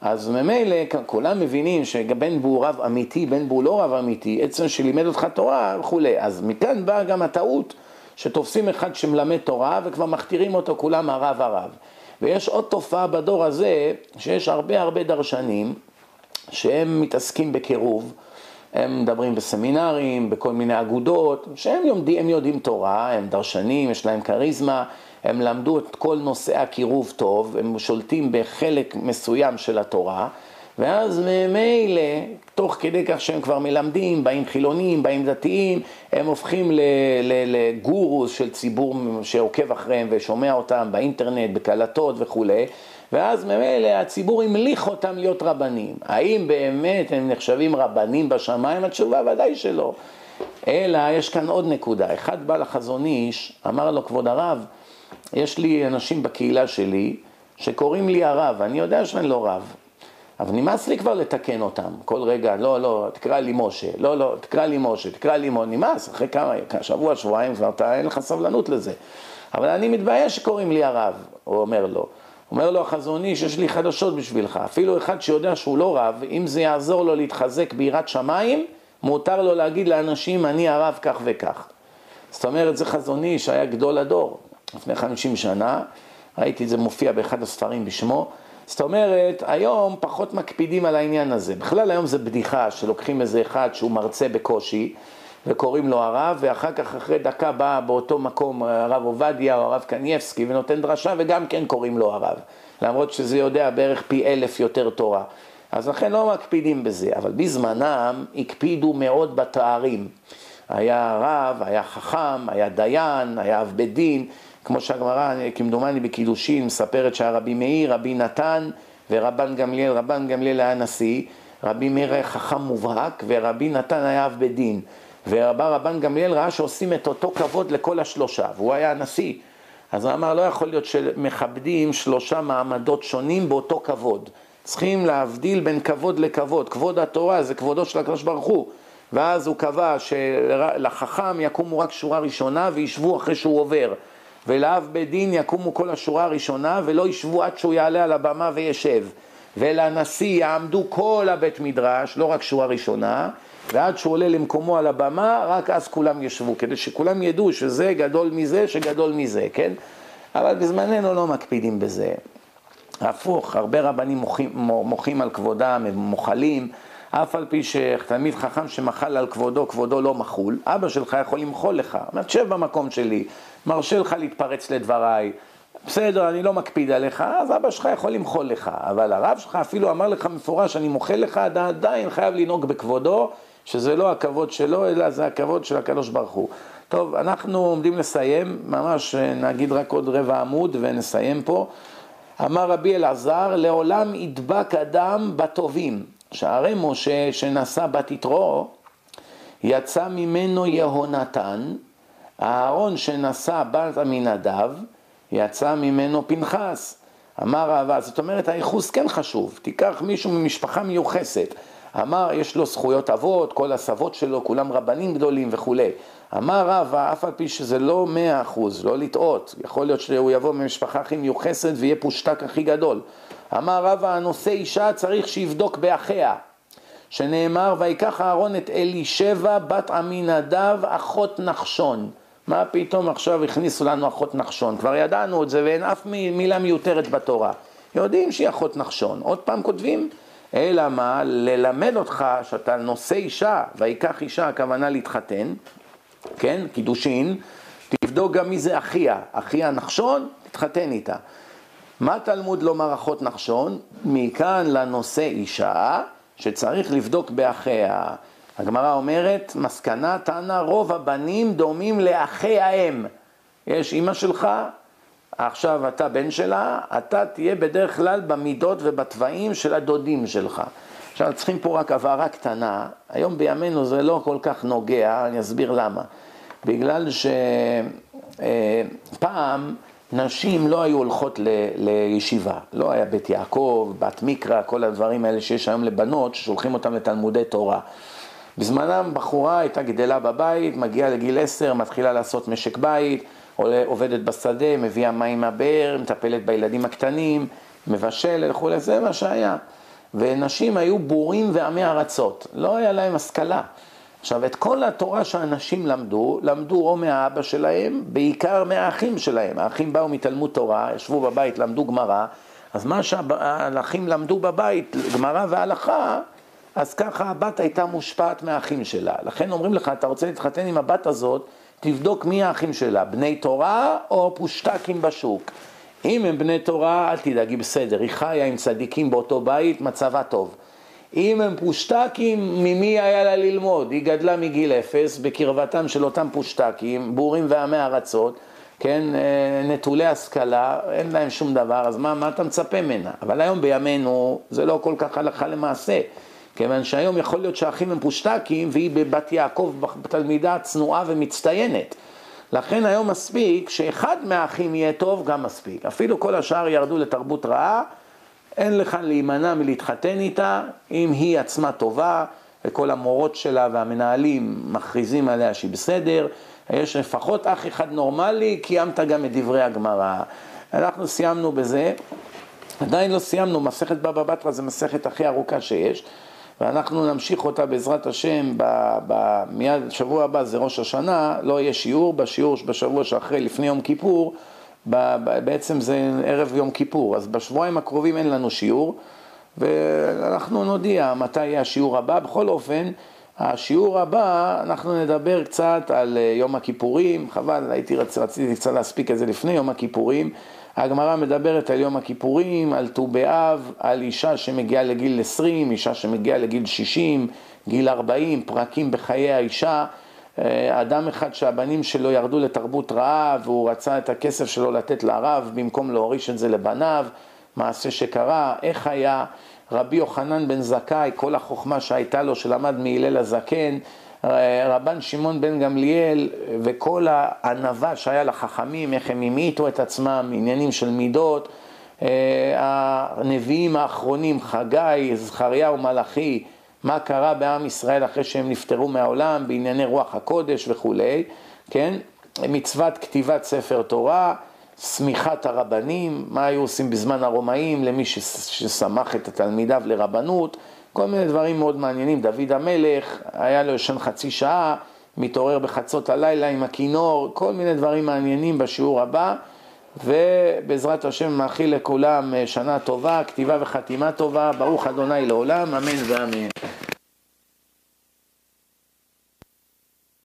אז ממילא כולם מבינים שבין בו רב אמיתי, בין בו לא רב אמיתי, עצם שלימד אותך תורה וכולי. אז מכאן באה גם הטעות שתופסים אחד שמלמד תורה וכבר מכתירים אותו כולם הרב הרב. ויש עוד תופעה בדור הזה, שיש הרבה הרבה דרשנים שהם מתעסקים בקירוב, הם מדברים בסמינרים, בכל מיני אגודות, שהם יודעים, הם יודעים תורה, הם דרשנים, יש להם כריזמה, הם למדו את כל נושאי הקירוב טוב, הם שולטים בחלק מסוים של התורה, ואז ממילא, תוך כדי כך שהם כבר מלמדים, באים חילונים, באים דתיים, הם הופכים לגורוס של ציבור שעוקב אחריהם ושומע אותם באינטרנט, בקלטות וכולי, ואז ממילא הציבור המליך אותם להיות רבנים. האם באמת הם נחשבים רבנים בשמיים? התשובה ודאי שלא. אלא יש כאן עוד נקודה. אחד בא לחזון איש, אמר לו, כבוד הרב, יש לי אנשים בקהילה שלי שקוראים לי הרב, אני יודע שאני לא רב, אבל נמאס לי כבר לתקן אותם, כל רגע, לא, לא, תקרא לי משה, לא, לא, תקרא לי משה, תקרא לי משה, נמאס, אחרי כמה, שבוע, שבועיים כבר, אתה, אין לך סבלנות לזה. אבל אני מתבייש שקוראים לי הרב, הוא אומר לו. אומר לו החזון איש, יש לי חדשות בשבילך, אפילו אחד שיודע שהוא לא רב, אם זה יעזור לו להתחזק ביראת שמיים, מותר לו להגיד לאנשים, אני הרב כך וכך. זאת אומרת, זה חזון איש, היה גדול הדור, לפני 50 שנה, ראיתי את זה מופיע באחד הספרים בשמו, זאת אומרת, היום פחות מקפידים על העניין הזה. בכלל היום זה בדיחה שלוקחים איזה אחד שהוא מרצה בקושי וקוראים לו הרב, ואחר כך אחרי דקה בא באותו מקום הרב עובדיה או הרב קנייבסקי ונותן דרשה וגם כן קוראים לו הרב. למרות שזה יודע בערך פי אלף יותר תורה. אז לכן לא מקפידים בזה, אבל בזמנם הקפידו מאוד בתארים. היה רב, היה חכם, היה דיין, היה אב בית דין, כמו שהגמרא, כמדומני בקידושין, מספרת שהרבי מאיר, רבי נתן ורבן גמליאל, רבן גמליאל היה נשיא, רבי מאיר היה חכם מובהק ורבי נתן היה אב בית דין. ורבא רבן גמליאל ראה שעושים את אותו כבוד לכל השלושה, והוא היה הנשיא. אז הוא אמר, לא יכול להיות שמכבדים שלושה מעמדות שונים באותו כבוד. צריכים להבדיל בין כבוד לכבוד. כבוד התורה זה כבודו של הקדוש ברוך הוא. ואז הוא קבע שלחכם יקומו רק שורה ראשונה וישבו אחרי שהוא עובר. ולאב בית דין יקומו כל השורה הראשונה ולא ישבו עד שהוא יעלה על הבמה וישב. ולנשיא יעמדו כל הבית מדרש, לא רק שורה ראשונה, ועד שהוא עולה למקומו על הבמה, רק אז כולם ישבו, כדי שכולם ידעו שזה גדול מזה, שגדול מזה, כן? אבל בזמננו לא מקפידים בזה. הפוך, הרבה רבנים מוחים, מוחים על כבודם, הם מוחלים, אף על פי שתלמיד חכם שמחל על כבודו, כבודו לא מחול, אבא שלך יכול למחול לך, אומר, תשב במקום שלי, מרשה לך להתפרץ לדבריי, בסדר, אני לא מקפיד עליך, אז אבא שלך יכול למחול לך, אבל הרב שלך אפילו אמר לך מפורש, אני מוחל לך, אתה עדיין חייב לנהוג בכבודו, שזה לא הכבוד שלו, אלא זה הכבוד של הקדוש ברוך הוא. טוב, אנחנו עומדים לסיים, ממש נגיד רק עוד רבע עמוד ונסיים פה. אמר רבי אלעזר, לעולם ידבק אדם בטובים, שהרי משה שנשא בת יתרו, יצא ממנו יהונתן, אהרון שנשא בת עמינדב, יצא ממנו פנחס. אמר רבא, זאת אומרת הייחוס כן חשוב, תיקח מישהו ממשפחה מיוחסת. אמר, יש לו זכויות אבות, כל הסבות שלו, כולם רבנים גדולים וכולי. אמר רבא, אף על פי שזה לא מאה אחוז, לא לטעות, יכול להיות שהוא יבוא ממשפחה הכי מיוחסת ויהיה פושטק הכי גדול. אמר רבא, הנושא אישה צריך שיבדוק באחיה, שנאמר, ויקח אהרון את אלישבע בת עמינדב אחות נחשון. מה פתאום עכשיו הכניסו לנו אחות נחשון? כבר ידענו את זה ואין אף מילה מיותרת בתורה. יודעים שהיא אחות נחשון. עוד פעם כותבים, אלא מה? ללמד אותך שאתה נושא אישה, ויקח אישה, הכוונה להתחתן, כן? קידושין, תבדוק גם מי זה אחיה, אחיה נחשון, תתחתן איתה. מה תלמוד לומר אחות נחשון? מכאן לנושא אישה, שצריך לבדוק באחיה. הגמרא אומרת, מסקנה תנא רוב הבנים דומים לאחי האם. יש אימא שלך, עכשיו אתה בן שלה, אתה תהיה בדרך כלל במידות ובתוואים של הדודים שלך. עכשיו צריכים פה רק הבהרה קטנה, היום בימינו זה לא כל כך נוגע, אני אסביר למה. בגלל שפעם נשים לא היו הולכות ל, לישיבה, לא היה בית יעקב, בת מקרא, כל הדברים האלה שיש היום לבנות, ששולחים אותם לתלמודי תורה. בזמנם בחורה הייתה גדלה בבית, מגיעה לגיל עשר, מתחילה לעשות משק בית, עובדת בשדה, מביאה מים מהבאר, מטפלת בילדים הקטנים, מבשלת וכולי, זה מה שהיה. ונשים היו בורים ועמי ארצות, לא היה להם השכלה. עכשיו, את כל התורה שהנשים למדו, למדו או מהאבא שלהם, בעיקר מהאחים שלהם. האחים באו מתלמוד תורה, ישבו בבית, למדו גמרא, אז מה שהאחים למדו בבית, גמרא והלכה, אז ככה הבת הייתה מושפעת מהאחים שלה. לכן אומרים לך, אתה רוצה להתחתן עם הבת הזאת, תבדוק מי האחים שלה, בני תורה או פושטקים בשוק. אם הם בני תורה, אל תדאגי, בסדר, היא חיה עם צדיקים באותו בית, מצבה טוב. אם הם פושטקים, ממי היה לה ללמוד? היא גדלה מגיל אפס בקרבתם של אותם פושטקים, בורים ועמי ארצות, כן, אה, נטולי השכלה, אין להם שום דבר, אז מה, מה אתה מצפה ממנה? אבל היום בימינו זה לא כל כך הלכה למעשה. כיוון שהיום יכול להיות שהאחים הם פושטקים והיא בבת יעקב תלמידה צנועה ומצטיינת. לכן היום מספיק שאחד מהאחים יהיה טוב, גם מספיק. אפילו כל השאר ירדו לתרבות רעה, אין לך להימנע מלהתחתן איתה, אם היא עצמה טובה, וכל המורות שלה והמנהלים מכריזים עליה שהיא בסדר, יש לפחות אח אחד נורמלי, קיימת גם את דברי הגמרא. אנחנו סיימנו בזה, עדיין לא סיימנו, מסכת בבא בתרא זה מסכת הכי ארוכה שיש. ואנחנו נמשיך אותה בעזרת השם, ב, ב, מיד שבוע הבא זה ראש השנה, לא יהיה שיעור, בשיעור בשבוע שאחרי, לפני יום כיפור, ב, ב, בעצם זה ערב יום כיפור, אז בשבועיים הקרובים אין לנו שיעור, ואנחנו נודיע מתי יהיה השיעור הבא, בכל אופן, השיעור הבא, אנחנו נדבר קצת על אה, יום הכיפורים, חבל, הייתי, רצ, רציתי קצת להספיק את זה לפני יום הכיפורים, הגמרא מדברת על יום הכיפורים, על ט"ו באב, על אישה שמגיעה לגיל 20, אישה שמגיעה לגיל 60, גיל 40, פרקים בחיי האישה. אה, אדם אחד שהבנים שלו ירדו לתרבות רעה והוא רצה את הכסף שלו לתת לרב במקום להוריש את זה לבניו, מעשה שקרה, איך היה רבי יוחנן בן זכאי, כל החוכמה שהייתה לו שלמד מהלל הזקן, רבן שמעון בן גמליאל וכל הענווה שהיה לחכמים, איך הם המיתו את עצמם, עניינים של מידות, אה, הנביאים האחרונים, חגי, זכריה ומלאכי, מה קרה בעם ישראל אחרי שהם נפטרו מהעולם בענייני רוח הקודש וכולי, כן? מצוות כתיבת ספר תורה, סמיכת הרבנים, מה היו עושים בזמן הרומאים למי שסמך את תלמידיו לרבנות, כל מיני דברים מאוד מעניינים. דוד המלך, היה לו ישן חצי שעה, מתעורר בחצות הלילה עם הכינור, כל מיני דברים מעניינים בשיעור הבא. ובעזרת השם מאחל לכולם שנה טובה, כתיבה וחתימה טובה, ברוך אדוני לעולם, אמן ואמן.